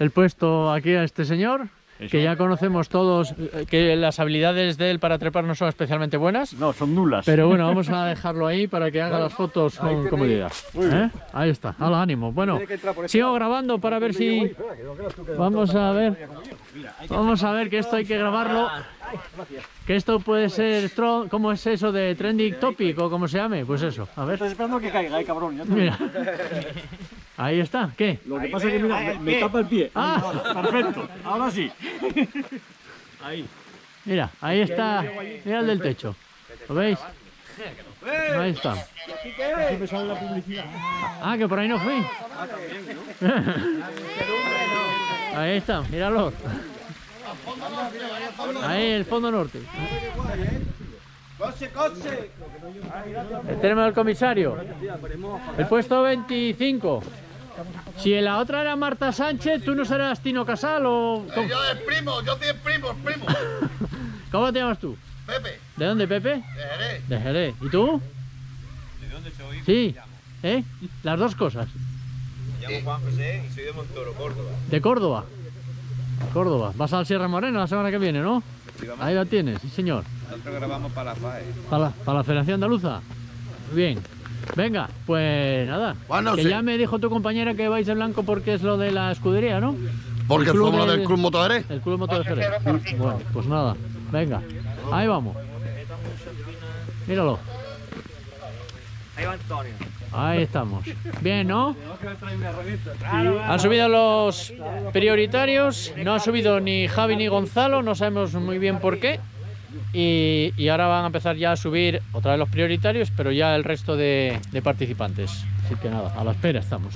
el puesto aquí a este señor. Que ya conocemos todos eh, que las habilidades de él para trepar no son especialmente buenas. No, son nulas. Pero bueno, vamos a dejarlo ahí para que haga las fotos con comodidad. ¿Eh? Ahí está, hala, ánimo. Bueno, sigo grabando para ver si... Vamos a ver. Vamos a ver que esto hay que grabarlo. Que esto puede ser... ¿Cómo es eso de trending topic o como se llame? Pues eso, a ver. Estás esperando que caiga, cabrón. Mira. Ahí está, ¿qué? Lo que pasa es que mira, me, me tapa el pie. Ah. Perfecto, ahora sí. Ahí. Mira, ahí está. Mira el del techo. ¿Lo veis? Ahí está. Aquí me sale la publicidad. Ah, que por ahí no fui. Ahí está, míralo. Ahí el fondo norte. ¡Coche, coche! Tenemos al comisario. El puesto 25. Si en la otra era Marta Sánchez, ¿tú no serás Tino Casal o...? ¿Cómo, Yo es primo, yo soy el primo, el primo. cómo te llamas tú? Pepe, ¿De dónde, Pepe? de Jerez. De Jerez. ¿Y tú? ¿De dónde soy? Sí. ¿Eh? Las dos cosas. Me llamo Juan José y soy de Montoro, Córdoba. De Córdoba. Córdoba. Vas al Sierra Morena la semana que viene, ¿no? Ahí la tienes, sí señor. Nosotros grabamos para la FAE. Para la, para la Federación Andaluza. Muy bien. Venga, pues nada. Bueno, que sí. ya me dijo tu compañera que vais de blanco porque es lo de la escudería, ¿no? Porque El club somos del Club Moto. El Club Moto de Jerez. Bueno, pues nada. Venga. Ahí vamos. Míralo. Ahí va Antonio. Ahí estamos. Bien, ¿no? Han subido los prioritarios, no han subido ni Javi ni Gonzalo, no sabemos muy bien por qué. Y, ahora van a empezar ya a subir otra vez los prioritarios, pero ya el resto de, de participantes. Así que nada, a la espera estamos.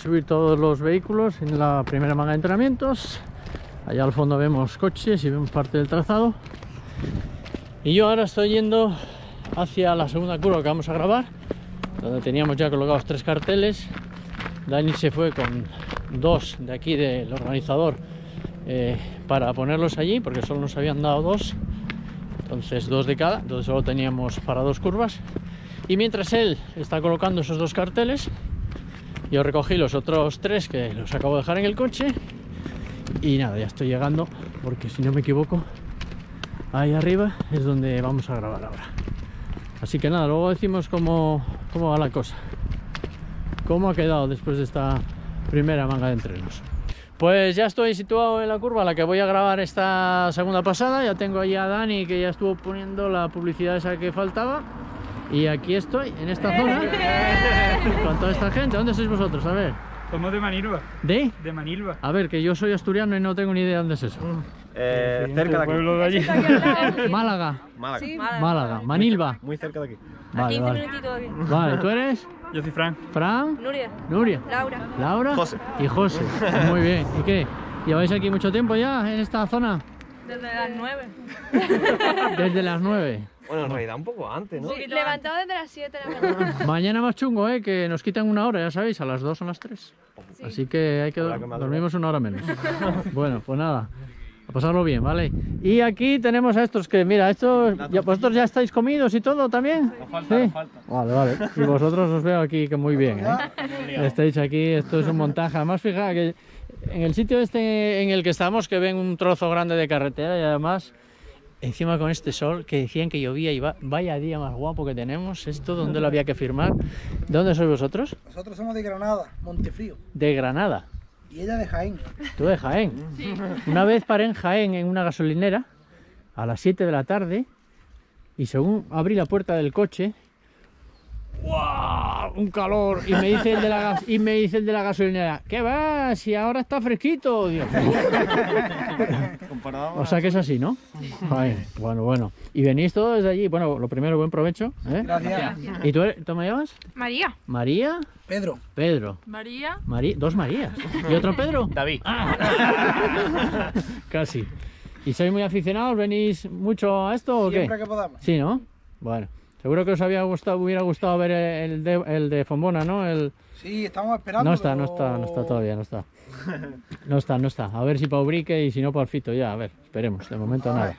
Subir todos los vehículos en la primera manga de entrenamientos. Allá al fondo vemos coches y vemos parte del trazado. Y yo ahora estoy yendo hacia la segunda curva que vamos a grabar, donde teníamos ya colocados tres carteles. Dani se fue con dos de aquí del organizador eh, para ponerlos allí, porque solo nos habían dado dos. Entonces dos de cada, entonces solo teníamos para dos curvas. Y mientras él está colocando esos dos carteles, yo recogí los otros tres que los acabo de dejar en el coche. Y nada, ya estoy llegando, porque si no me equivoco, ahí arriba es donde vamos a grabar ahora. Así que nada, luego decimos cómo, cómo va la cosa. Cómo ha quedado después de esta primera manga de entrenos. Pues ya estoy situado en la curva a la que voy a grabar esta segunda pasada. Ya tengo ahí a Dani que ya estuvo poniendo la publicidad esa que faltaba. Y aquí estoy, en esta zona, con toda esta gente. ¿Dónde sois vosotros? A ver. Somos de Manilva. ¿De? De Manilva. A ver, que yo soy asturiano y no tengo ni idea dónde es eso. Eh, cerca de aquí. pueblo de allí. Málaga. Málaga. Sí, Málaga. Manilva. Muy cerca de aquí. Vale, 15 vale. minutitos aquí. Vale, ¿tú eres? Yo soy Fran. Fran. Nuria. Nuria. Laura. Laura. José. Y José. Muy bien. ¿Y qué? ¿Lleváis aquí mucho tiempo ya en esta zona? Desde las 9. Desde las 9. Bueno, en realidad un poco antes, Sí, levantado desde las 7 de la mañana. Mañana más chungo, ¿eh? Que nos quitan una hora, ya sabéis, a las 2 son las 3. Así que hay que dor- que dormimos una hora menos. bueno, pues nada. A pasarlo bien, ¿vale? Y aquí tenemos a estos que, mira, estos, ya- ¿vosotros ya estáis comidos y todo también? ¿Sí? Vale, vale. Y vosotros os veo aquí que muy bien, ¿eh? Estáis aquí, esto es un montaje. Además, fija que en el sitio este en el que estamos, que ven un trozo grande de carretera y además, encima con este sol, que decían que llovía y va- vaya día más guapo que tenemos, esto, ¿dónde lo había que firmar? ¿De dónde sois vosotros? Nosotros somos de Granada, Montefrío. De Granada. Y ella de Jaén. Tú de Jaén. Una vez paré en Jaén en una gasolinera a las 7 de la tarde y según abrí la puerta del coche, ¡guau! Un calor. Y me dice el de la, gas- y me dice el de la gasolinera, ¿qué va? Si ahora está fresquito. Digo, o sea que es así, ¿no? Bueno, bueno. Y venís todos desde allí. Bueno, lo primero, buen provecho. ¿eh? Gracias. ¿Y tú, eres- tú me llamas? María. María. Pedro. Pedro. María. Mari- dos Marías. ¿Y otro Pedro? Ah. David. Casi. ¿Y sois muy aficionados? ¿Venís mucho a esto o Siempre qué? que podamos. Sí, ¿no? Bueno. Seguro que os había gustado, hubiera gustado ver el de, el de Fombona, ¿no? El... Sí, estamos esperando. No está, no está, no está todavía, no está. No está, no está. A ver si para Ubrique y si no para Fito ya, a ver, esperemos. De momento nada.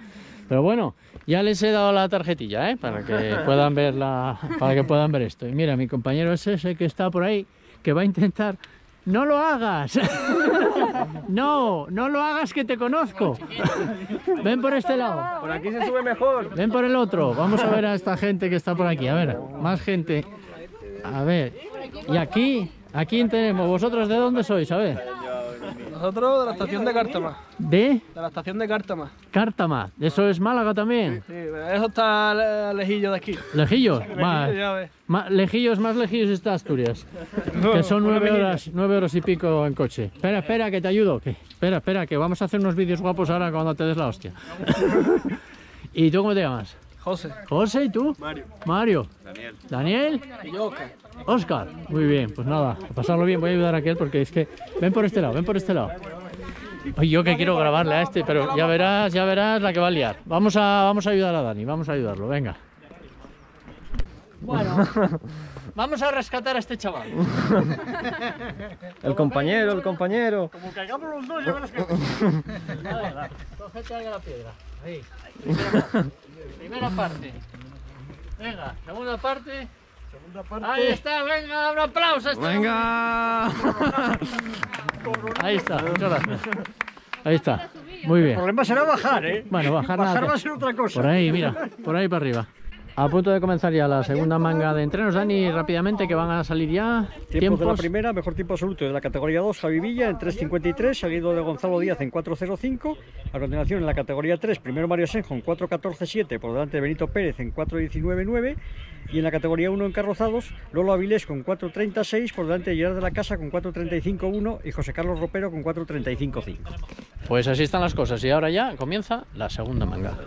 Pero bueno, ya les he dado la tarjetilla, ¿eh? Para que puedan ver la, para que puedan ver esto. Y mira, mi compañero es ese que está por ahí, que va a intentar. ¡No lo hagas! No, no lo hagas que te conozco. Ven por este lado. Por aquí se sube mejor. Ven por el otro. Vamos a ver a esta gente que está por aquí. A ver, más gente. A ver. Y aquí, aquí tenemos. ¿Vosotros de dónde sois? A ver. Nosotros de la estación de Cártama. De De la estación de Cártama. Cártama. ¿Eso es Málaga también? Sí, eso está le- lejillo de aquí. Lejillos. Más, Lejillo, ya ves. más lejillos, más lejillos está Asturias. Que son nueve horas, nueve horas y pico en coche. Espera, espera, que te ayudo. que- Espera, espera, que vamos a hacer unos vídeos guapos ahora cuando te des la hostia. ¿Y tú cómo te llamas? José. José, ¿y tú? Mario. Mario. Daniel. Daniel. Y yo, Oscar. Oscar. Muy bien, pues nada, a pasarlo bien. Voy a ayudar a aquel porque es que. Ven por este lado, ven por este lado. Ay, yo que quiero grabarle a este, pero ya verás, ya verás la que va a liar. Vamos a, vamos a ayudar a Dani, vamos a ayudarlo, venga. Bueno, vamos a rescatar a este chaval. El compañero, el compañero. Como caigamos los dos, ya verás que. Dale, dale. Cógete ahí a la piedra. Ahí. Primera, primera parte. Venga, segunda parte. Segunda parte. Ahí está, venga, un aplauso. a este Venga. Ahí está, muchas gracias. Ahí está. Muy bien. El problema será bajar, ¿eh? Bueno, bajar Bajar nada. va a ser otra cosa. Por ahí, mira, por ahí para arriba. A punto de comenzar ya la segunda manga de entrenos, Dani, rápidamente que van a salir ya. Tiempos de la primera, mejor tiempo absoluto de la categoría 2, Javi Villa en 3.53, seguido de Gonzalo Díaz en 4.05. A continuación en la categoría 3, primero Mario Senjo en 4.14.7, por delante de Benito Pérez en 4.19.9. Y en la categoría 1 encarrozados, Lolo Avilés con 4.36, por delante de Gerard de la Casa con 4.35.1 y José Carlos Ropero con 4.35.5. Pues así están las cosas y ahora ya comienza la segunda manga.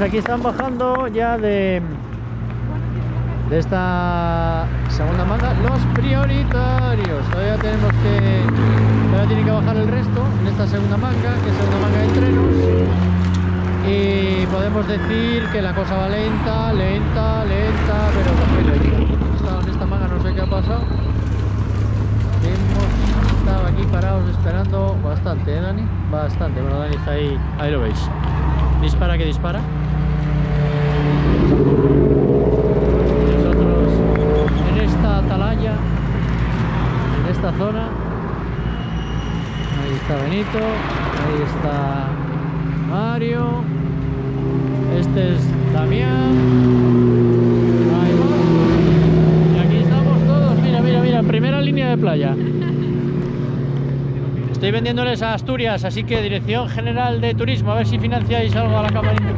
Pues aquí están bajando ya de, de esta segunda manga los prioritarios. Todavía tenemos que todavía tiene que bajar el resto en esta segunda manga, que es segunda manga de entrenos. Y podemos decir que la cosa va lenta, lenta, lenta, pero también en esta manga no sé qué ha pasado. Hemos estado aquí parados esperando bastante, ¿eh, Dani? Bastante. Bueno, Dani está ahí, ahí lo veis. Dispara que dispara. Nosotros en esta atalaya, en esta zona. Ahí está Benito, ahí está Mario. Este es Damián. Ahí va. Y aquí estamos todos. Mira, mira, mira. Primera línea de playa. Estoy vendiéndoles a Asturias, así que Dirección General de Turismo, a ver si financiáis algo a la camarita.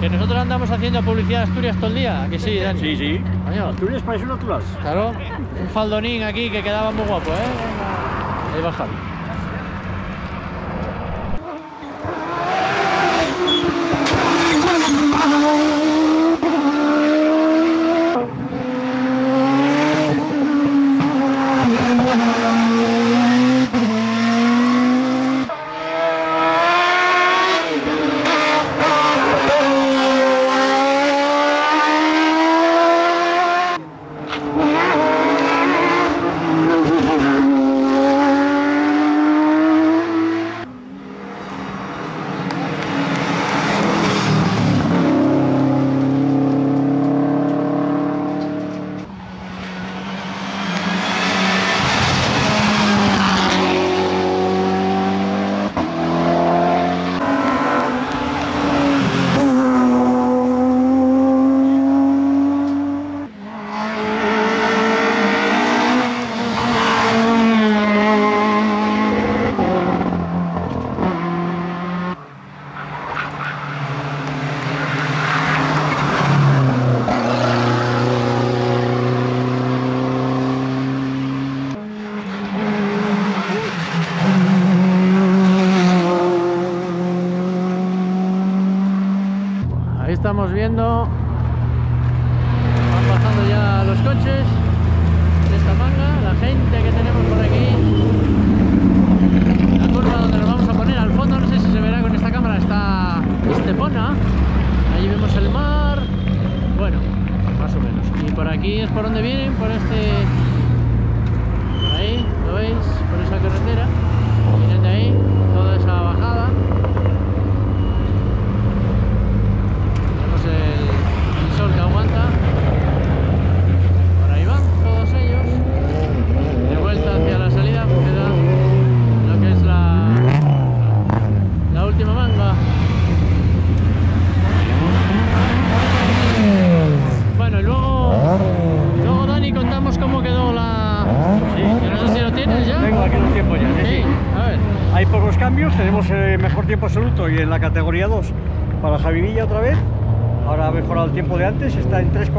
Que nosotros andamos haciendo publicidad de Asturias todo el día, ¿a que sí, Dani. Sí, sí. Coño, Asturias parece un natural. Claro, un faldonín aquí que quedaba muy guapo, ¿eh? Ahí bajamos.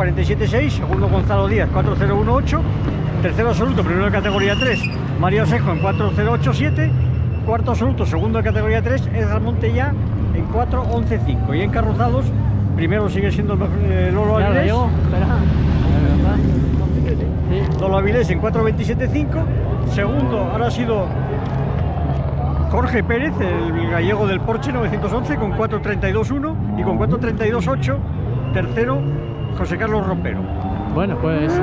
476, segundo Gonzalo Díaz 4018, tercero absoluto, primero de categoría 3, Mario Sejo en 4087, cuarto absoluto, segundo de categoría 3, Ezra Montellá en 4115. Y en carrozados, primero sigue siendo eh, Lolo Avilés. Yo. Lolo Avilés en 427.5, segundo ahora ha sido Jorge Pérez, el gallego del Porsche 911 con 4.32.1 y con 4.32.8, tercero José Carlos Rompero. Bueno, pues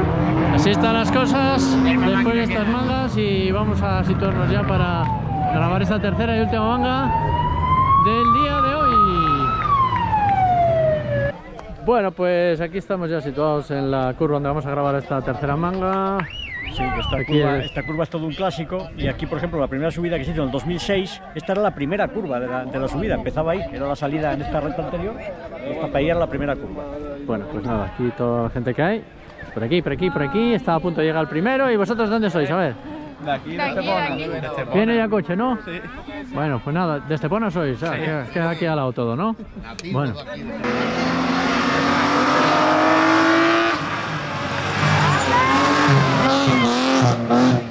así están las cosas después de estas mangas y vamos a situarnos ya para grabar esta tercera y última manga del día de hoy. Bueno, pues aquí estamos ya situados en la curva donde vamos a grabar esta tercera manga. Sí, que esta, Aquí curva, es- esta curva es todo un clásico y aquí, por ejemplo, la primera subida que se hizo en el 2006, esta era la primera curva de la, de la subida, empezaba ahí, era la salida en esta recta anterior, esta para ahí era la primera curva. Bueno, pues nada, aquí toda la gente que hay. Por aquí, por aquí, por aquí. Está a punto de llegar el primero. ¿Y vosotros dónde sois? A ver. De aquí, de Estepona. Viene ya coche, ¿no? Sí. Bueno, pues nada, de Estepona sois, ah, Sí. queda, queda aquí al lado todo, ¿no? Bueno. ังได้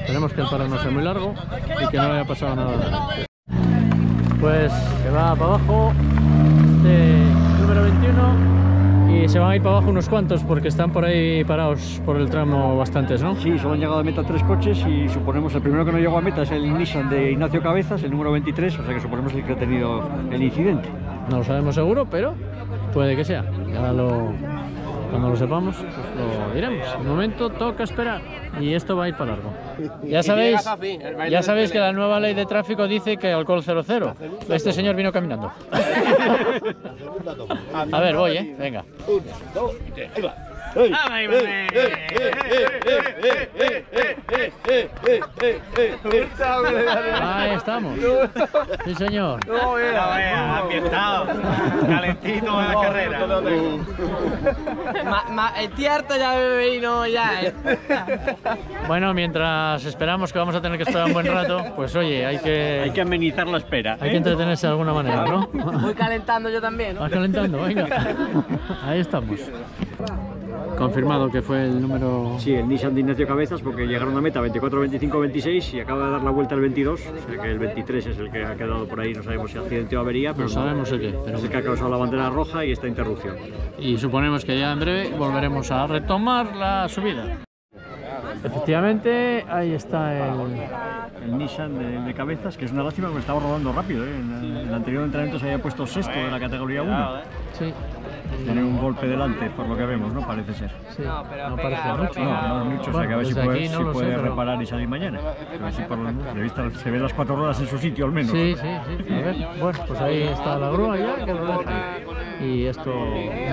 Esperemos que el paro no sea muy largo y que no haya pasado nada. Pues se va para abajo este número 21 y se van a ir para abajo unos cuantos porque están por ahí parados por el tramo bastantes, ¿no? Sí, solo han llegado a meta tres coches y suponemos el primero que no llegó a meta es el Nissan de Ignacio Cabezas, el número 23, o sea que suponemos el que ha tenido el incidente. No lo sabemos seguro, pero puede que sea. Ya lo, cuando lo sepamos, pues lo diremos. De momento toca esperar y esto va a ir para largo. Ya sabéis, ya sabéis que la nueva ley de tráfico dice que alcohol 00. Este señor vino caminando. A ver, voy, ¿eh? Venga. Ahí estamos. Sí, señor. ambientado, calentito en la carrera. estoy harto ya de beber y no ya. eh. Bueno, mientras esperamos que vamos a tener que esperar un buen rato, pues oye, hay que... Hay que amenizar la espera. Hay que entretenerse de alguna manera, ¿no? Voy calentando yo también, ¿no? Vas calentando, venga. Ahí estamos. Confirmado que fue el número... Sí, el Nissan de Ignacio Cabezas porque llegaron a meta 24, 25, 26 y acaba de dar la vuelta al 22, o sea que el 23 es el que ha quedado por ahí, no sabemos si accidente o avería, pero No sabemos el qué, pero es el que ha causado la bandera roja y esta interrupción. Y suponemos que ya en breve volveremos a retomar la subida. Efectivamente, ahí está el... El Nissan de, de Cabezas, que es una lástima porque estaba rodando rápido, ¿eh? en, el, en el anterior entrenamiento se había puesto sexto de la categoría 1. Sí. Tiene un golpe delante, por lo que vemos, ¿no? Parece ser. Sí, no parece mucho. No, no es mucho, o sea que a ver si Bueno, puede, no si sé, pero- reparar y salir mañana. A ver si por lo menos de vista se ven las cuatro ruedas en su sitio al menos. Sí, sí, sí. A ver, bueno, pues ahí está la grúa ya, que lo deja. Y esto...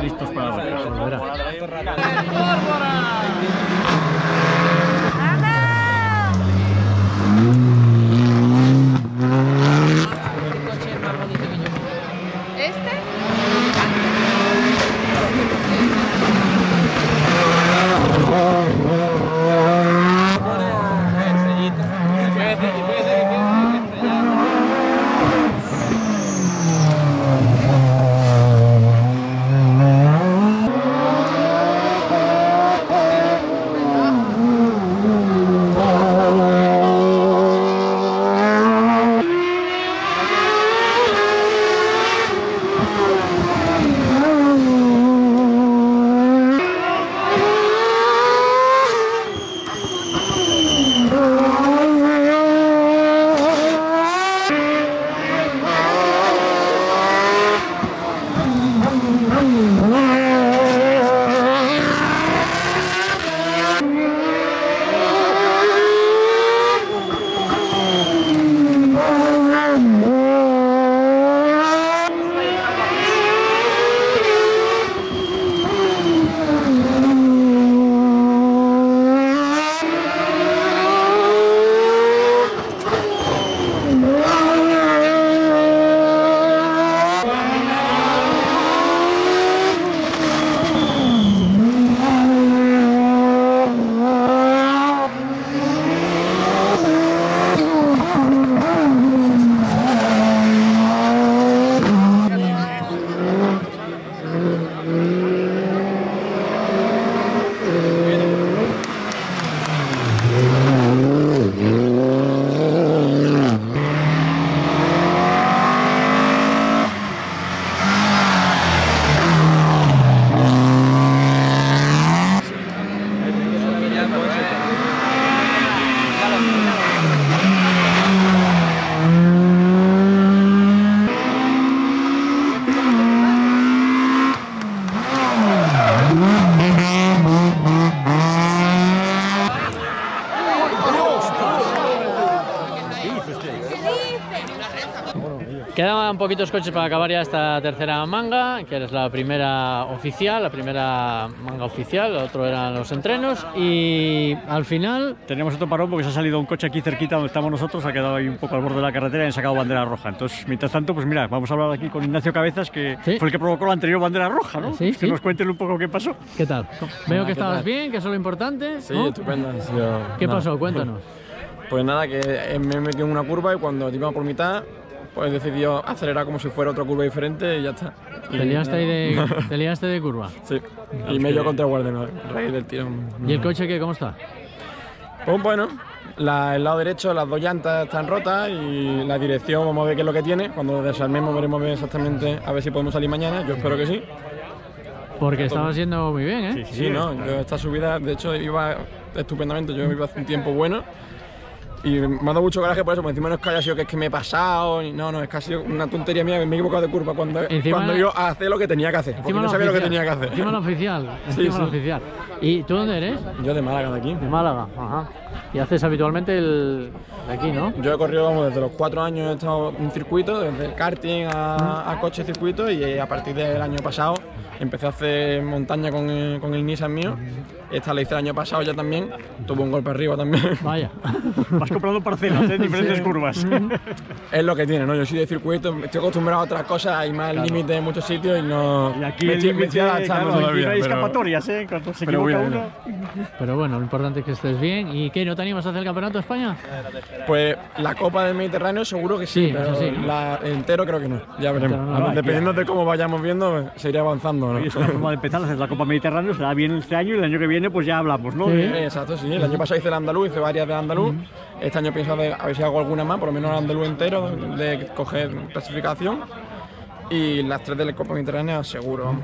Listos para arrancar. volverá. Quedan poquitos coches para acabar ya esta tercera manga, que es la primera oficial, la primera manga oficial, el otro eran los entrenos y al final Tenemos otro parón porque se ha salido un coche aquí cerquita donde estamos nosotros, ha quedado ahí un poco al borde de la carretera y han sacado bandera roja. Entonces, mientras tanto, pues mira, vamos a hablar aquí con Ignacio Cabezas, que fue el que provocó la anterior bandera roja, ¿no? Sí, que sí. nos cuenten un poco qué pasó. ¿Qué tal? Veo que ¿qué estabas tal? bien, que eso es lo importante. Sí, ¿no? estupendo. sido- ¿Qué nada. pasó? Cuéntanos. Pues nada, que me metido en una curva y cuando iba por mitad, pues decidió acelerar como si fuera otra curva diferente y ya está. Y Te liaste, ahí de, te liaste de curva. Sí, y me dio contra el guardia, ¿no? raíz del tirón. ¿Y el coche qué? ¿Cómo está? Pues bueno, la- el lado derecho, las dos llantas están rotas y la dirección, vamos a ver qué es lo que tiene. Cuando desarmemos veremos bien exactamente a ver si podemos salir mañana, yo espero que sí. Porque estabas yendo muy bien, ¿eh? Sí, no, yo esta subida, de hecho, iba estupendamente, yo iba hace un tiempo bueno. Y me ha dado mucho coraje por eso, porque encima no es que haya sido que es que me he pasado, no, no, es que ha sido una tontería mía, me he equivocado de curva cuando, Encima cuando la- yo a hacer lo que tenía que hacer, porque Encima no sabía lo que oficial. tenía que hacer. Encima la oficial. Sí, Encima sí. oficial. ¿Y tú dónde eres? Yo de Málaga, de aquí. De Málaga, ajá. Y haces habitualmente el de aquí, ¿no? Yo he corrido vamos, desde los cuatro años, he estado en circuito, desde el karting a, a coche circuito y a partir del año pasado empecé a hacer montaña con con el Nissan mío. Esta la hice el año pasado ya también, tuve un golpe arriba también. Vaya. Vas comprando parcelas en diferentes Sí. curvas. Es lo que tiene, ¿no? Yo soy de circuito, estoy acostumbrado a otras cosas, hay más Claro. límite en muchos sitios y no. Y aquí me el límite, claro, aquí todavía, no hay pero- escapatorias, ¿eh? Cuando se pero equivoca bueno, uno... Pero bueno, lo importante es que estés bien. ¿Y qué? ¿No te animas a hacer el campeonato de España? Pues la Copa del Mediterráneo seguro que sí, Sí, pero sí, ¿no? la entero creo que no. Ya veremos. No, no, Dependiendo de cómo vayamos viendo, se irá avanzando, ¿no? Y es una forma de empezar, hacer la Copa Mediterránea, se da bien este año y el año que viene pues ya hablamos, ¿no? Sí, De- exacto, sí. El año pasado hice el andaluz, hice varias de andaluz. Este año pienso de- a ver si hago alguna más, por lo menos el andaluz entero, de coger clasificación. Y las tres de la Copa Mediterránea seguro.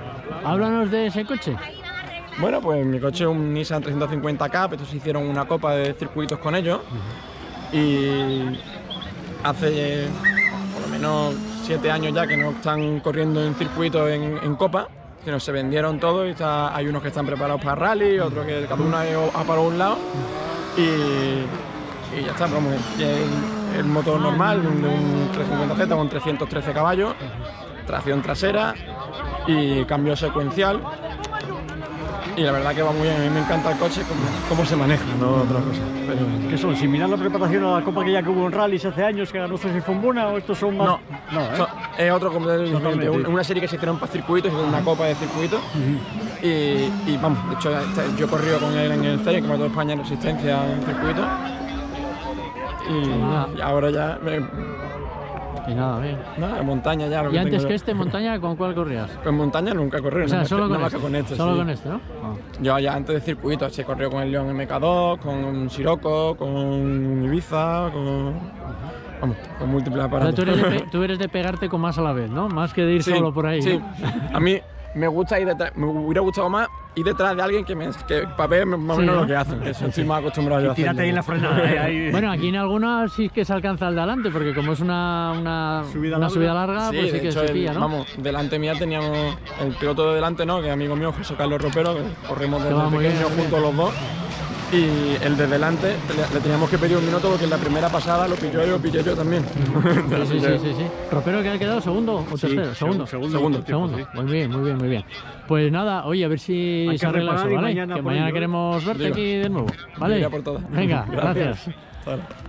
Háblanos de ese coche. Bueno, pues mi coche es un Nissan 350K, estos hicieron una copa de circuitos con ellos. Y hace por lo menos siete años ya que no están corriendo en circuitos en, en copa, sino se vendieron todos y está- hay unos que están preparados para rally, otros que cada uno ha para un lado. Y, y ya está, vamos, el, motor normal de un 350Z con 313 caballos, tracción trasera y cambio secuencial. Y la verdad que va muy bien, a mí me encanta el coche, cómo, cómo se maneja, no otra cosa. Pero, ¿Qué son? ¿Similar la preparación a la Copa que ya que hubo en rallies hace años que ganó Sosi Fombuna o estos son más...? No, no ¿eh? So- es otro completamente diferente. Una serie que se hicieron para circuitos, hicieron una copa de circuitos. y, y vamos, de hecho, esta- yo he corrido con él en el CEI, como todo España en resistencia en circuitos. Y, y ahora ya, me- Y nada, bien. nada, montaña ya. Lo ¿Y antes tengo que este, montaña, con cuál corrías? En montaña nunca corrido, O sea, más solo con este. con este. Solo sí. con este, ¿no? Yo ya antes de circuitos, sí, he corrido con el León MK2, con Sirocco, con Ibiza, con. Vamos, con múltiples O sea, aparatos. tú, eres de pe- tú eres de pegarte con más a la vez, ¿no? Más que de ir Sí, solo por ahí. Sí, ¿no? a mí me gusta ir detrás, me hubiera gustado más ir detrás de alguien que, me, que para ver más o Sí, menos ¿no? lo que hacen, que eso estoy más acostumbrado yo a hacerlo. Bueno, aquí en algunas sí que se alcanza el de adelante, porque como es una, una, una subida larga, Sí, pues sí que hecho, se el- pilla, ¿no? Vamos, delante mía teníamos el piloto de delante, ¿no? Que es amigo mío, José Carlos Ropero, que corremos desde bien, muy juntos los dos. Y el de delante le, le teníamos que pedir un minuto porque en la primera pasada lo pilló él y lo pillé yo también. Sí, sí, sí, sí, sí. ¿Ropero que ha quedado segundo o Sí, tercero? Segundo. segundo, segundo. Segundo. Muy bien, muy bien, muy bien. Pues nada, oye, a ver si se arregla eso, ¿vale? mañana que mañana queremos verte Digo, aquí de nuevo, ¿vale? por. Venga, Gracias.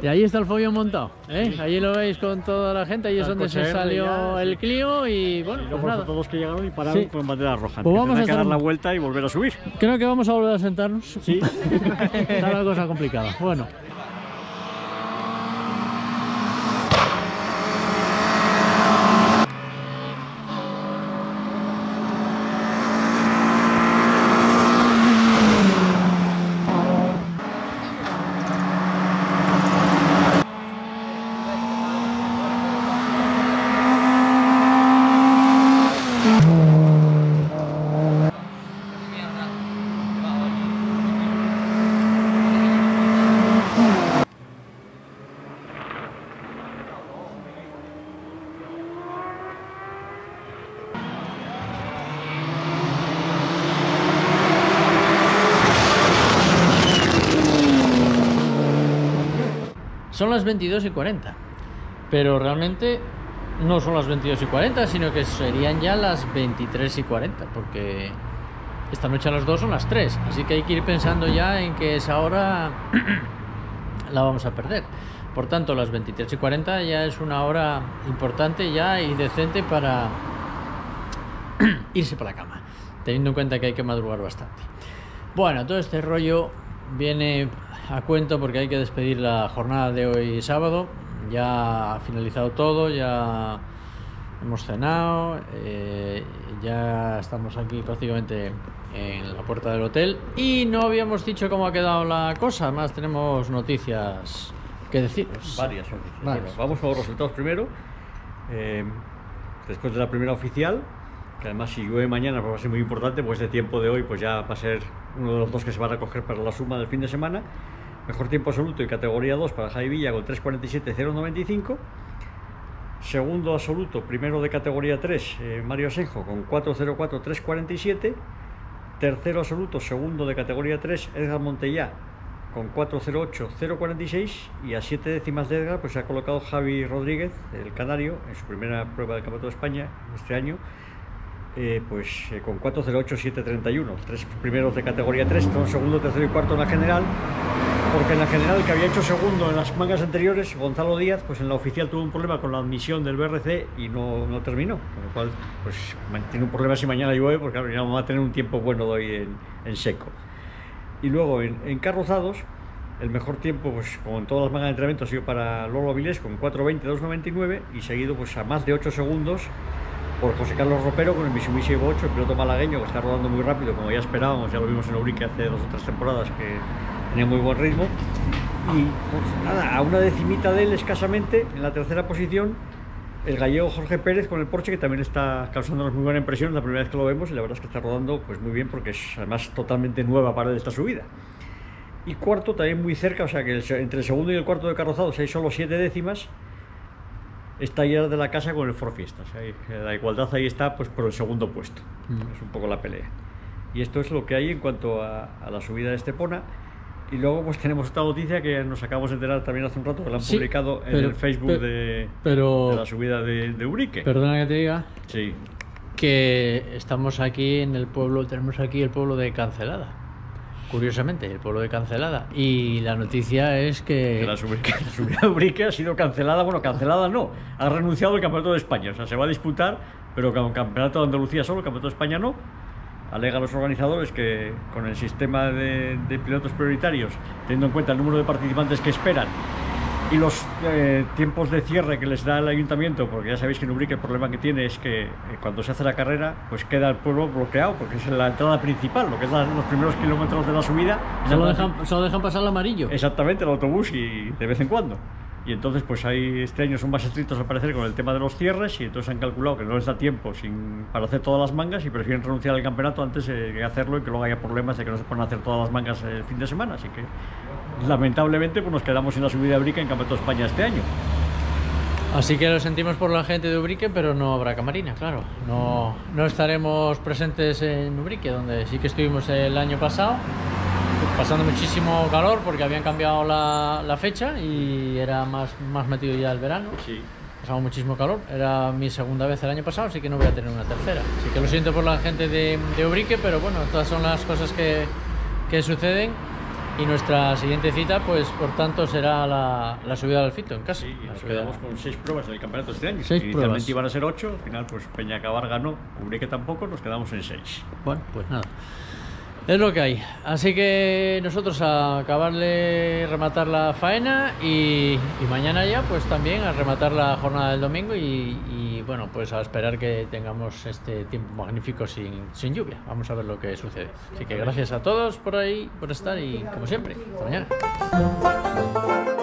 Y ahí está el follón montado, ¿eh? Allí lo veis con toda la gente, ahí es donde se salió ya, el Clio y bueno, Y pues nada. todos que llegaron y pararon Sí. con bandera roja. Pues vamos a que dar la vuelta y volver a subir. Creo que vamos a volver a sentarnos. Sí. Está la cosa complicada. Bueno. Son las 22 y 40. Pero realmente no son las 22 y 40, sino que serían ya las 23 y 40, porque esta noche a las 2 son las 3, así que hay que ir pensando ya en que esa hora la vamos a perder. Por tanto, las 23 y 40 ya es una hora importante ya y decente para irse para la cama, teniendo en cuenta que hay que madrugar bastante. Bueno, todo este rollo viene a cuento porque hay que despedir la jornada de hoy sábado. Ya ha finalizado todo, ya hemos cenado, eh, ya estamos aquí prácticamente en la puerta del hotel y no habíamos dicho cómo ha quedado la cosa, además tenemos noticias que deciros. Varias noticias. Bueno, vamos con los resultados primero. Eh, después de la primera oficial, que además si llueve mañana pues va a ser muy importante, pues de tiempo de hoy pues ya va a ser uno de los dos que se van a coger para la suma del fin de semana. Mejor tiempo absoluto y categoría 2 para Javi Villa con 3.47.095. Segundo absoluto, primero de categoría 3, eh, Mario Asenjo con 4.04.347. Tercero absoluto, segundo de categoría 3, Edgar Montellá con 4.08.046 y a 7 décimas de Edgar pues se ha colocado Javi Rodríguez, el canario, en su primera prueba del Campeonato de España este año, eh, pues eh, con 4.08.731. Tres primeros de categoría 3, son segundo, tercero y cuarto en la general, porque en la general que había hecho segundo en las mangas anteriores, Gonzalo Díaz, pues en la oficial tuvo un problema con la admisión del BRC y no, no terminó, con lo cual pues tiene un problema si mañana llueve, porque claro, ya vamos a tener un tiempo bueno de hoy en, en seco. Y luego en, en carrozados, el mejor tiempo, pues como en todas las mangas de entrenamiento, ha sido para Lolo Avilés con 4.20.299 y seguido pues a más de 8 segundos por José Carlos Ropero con el Mitsubishi Evo 8, el piloto malagueño que está rodando muy rápido, como ya esperábamos, ya lo vimos en Ubrique hace dos o tres temporadas que tenía muy buen ritmo. Y pues nada, a una decimita de él escasamente, en la tercera posición, el gallego Jorge Pérez con el Porsche, que también está causándonos muy buena impresión, es la primera vez que lo vemos y la verdad es que está rodando pues muy bien porque es además totalmente nueva para esta subida. Y cuarto también muy cerca, o sea que entre el segundo y el cuarto de carrozados hay solo siete décimas, está ya de la casa con el Ford Fiesta. O sea, ahí- la igualdad ahí está pues por el segundo puesto. Mm. Es un poco la pelea. Y esto es lo que hay en cuanto a, a la subida de Estepona. Y luego pues tenemos esta noticia que nos acabamos de enterar también hace un rato, que la han Sí, publicado en pero- el Facebook pero- de, pero- de la subida de, de Urique. Perdona que te diga Sí. que estamos aquí en el pueblo, tenemos aquí el pueblo de Cancelada. Curiosamente, el pueblo de Cancelada. Y la noticia es que... Que la subida, que la subida de Urique ha sido cancelada, bueno, cancelada no, ha renunciado el Campeonato de España, o sea, se va a disputar, pero con Campeonato de Andalucía solo, Campeonato de España no. Alega a los organizadores que con el sistema de, de pilotos prioritarios, teniendo en cuenta el número de participantes que esperan y los eh, tiempos de cierre que les da el ayuntamiento, porque ya sabéis que en Ubrique el problema que tiene es que eh, cuando se hace la carrera, pues queda el pueblo bloqueado, porque es la entrada principal, lo que es la- los primeros kilómetros de la subida. Solo dejan, solo dejan pasar el amarillo. Exactamente, el autobús y de vez en cuando. Y entonces, pues ahí este año son más estrictos al parecer con el tema de los cierres y entonces han calculado que no les da tiempo para hacer todas las mangas y prefieren renunciar al campeonato antes eh, hacerlo y que luego haya problemas de que no se puedan hacer todas las mangas el fin de semana. Así que lamentablemente pues nos quedamos sin la subida de brica en Campeonato España este año. Así que lo sentimos por la gente de Ubrique, pero no habrá camarina, claro. No, no estaremos presentes en Ubrique, donde sí que estuvimos el año pasado, pasando muchísimo calor porque habían cambiado la, la fecha y era más, más metido ya el verano. Sí. Pasamos muchísimo calor. Era mi segunda vez el año pasado, así que no voy a tener una tercera. Así que lo siento por la gente de, de Ubrique, pero bueno, todas son las cosas que, que suceden. Y nuestra siguiente cita, pues por tanto, será la, la subida del Fito en casa. La nos quedamos con seis pruebas en el campeonato este año. Seis Inicialmente pruebas. iban a ser ocho, al final pues Peñacabar ganó, Ubrique tampoco, nos quedamos en seis. Bueno, pues nada. Es lo que hay. Así que nosotros a acabarle rematar la faena y, mañana ya pues también a rematar la jornada del domingo y, y, bueno pues a esperar que tengamos este tiempo magnífico sin, sin lluvia. Vamos a ver lo que sucede. Así que gracias a todos por ahí, por estar y como siempre, hasta mañana.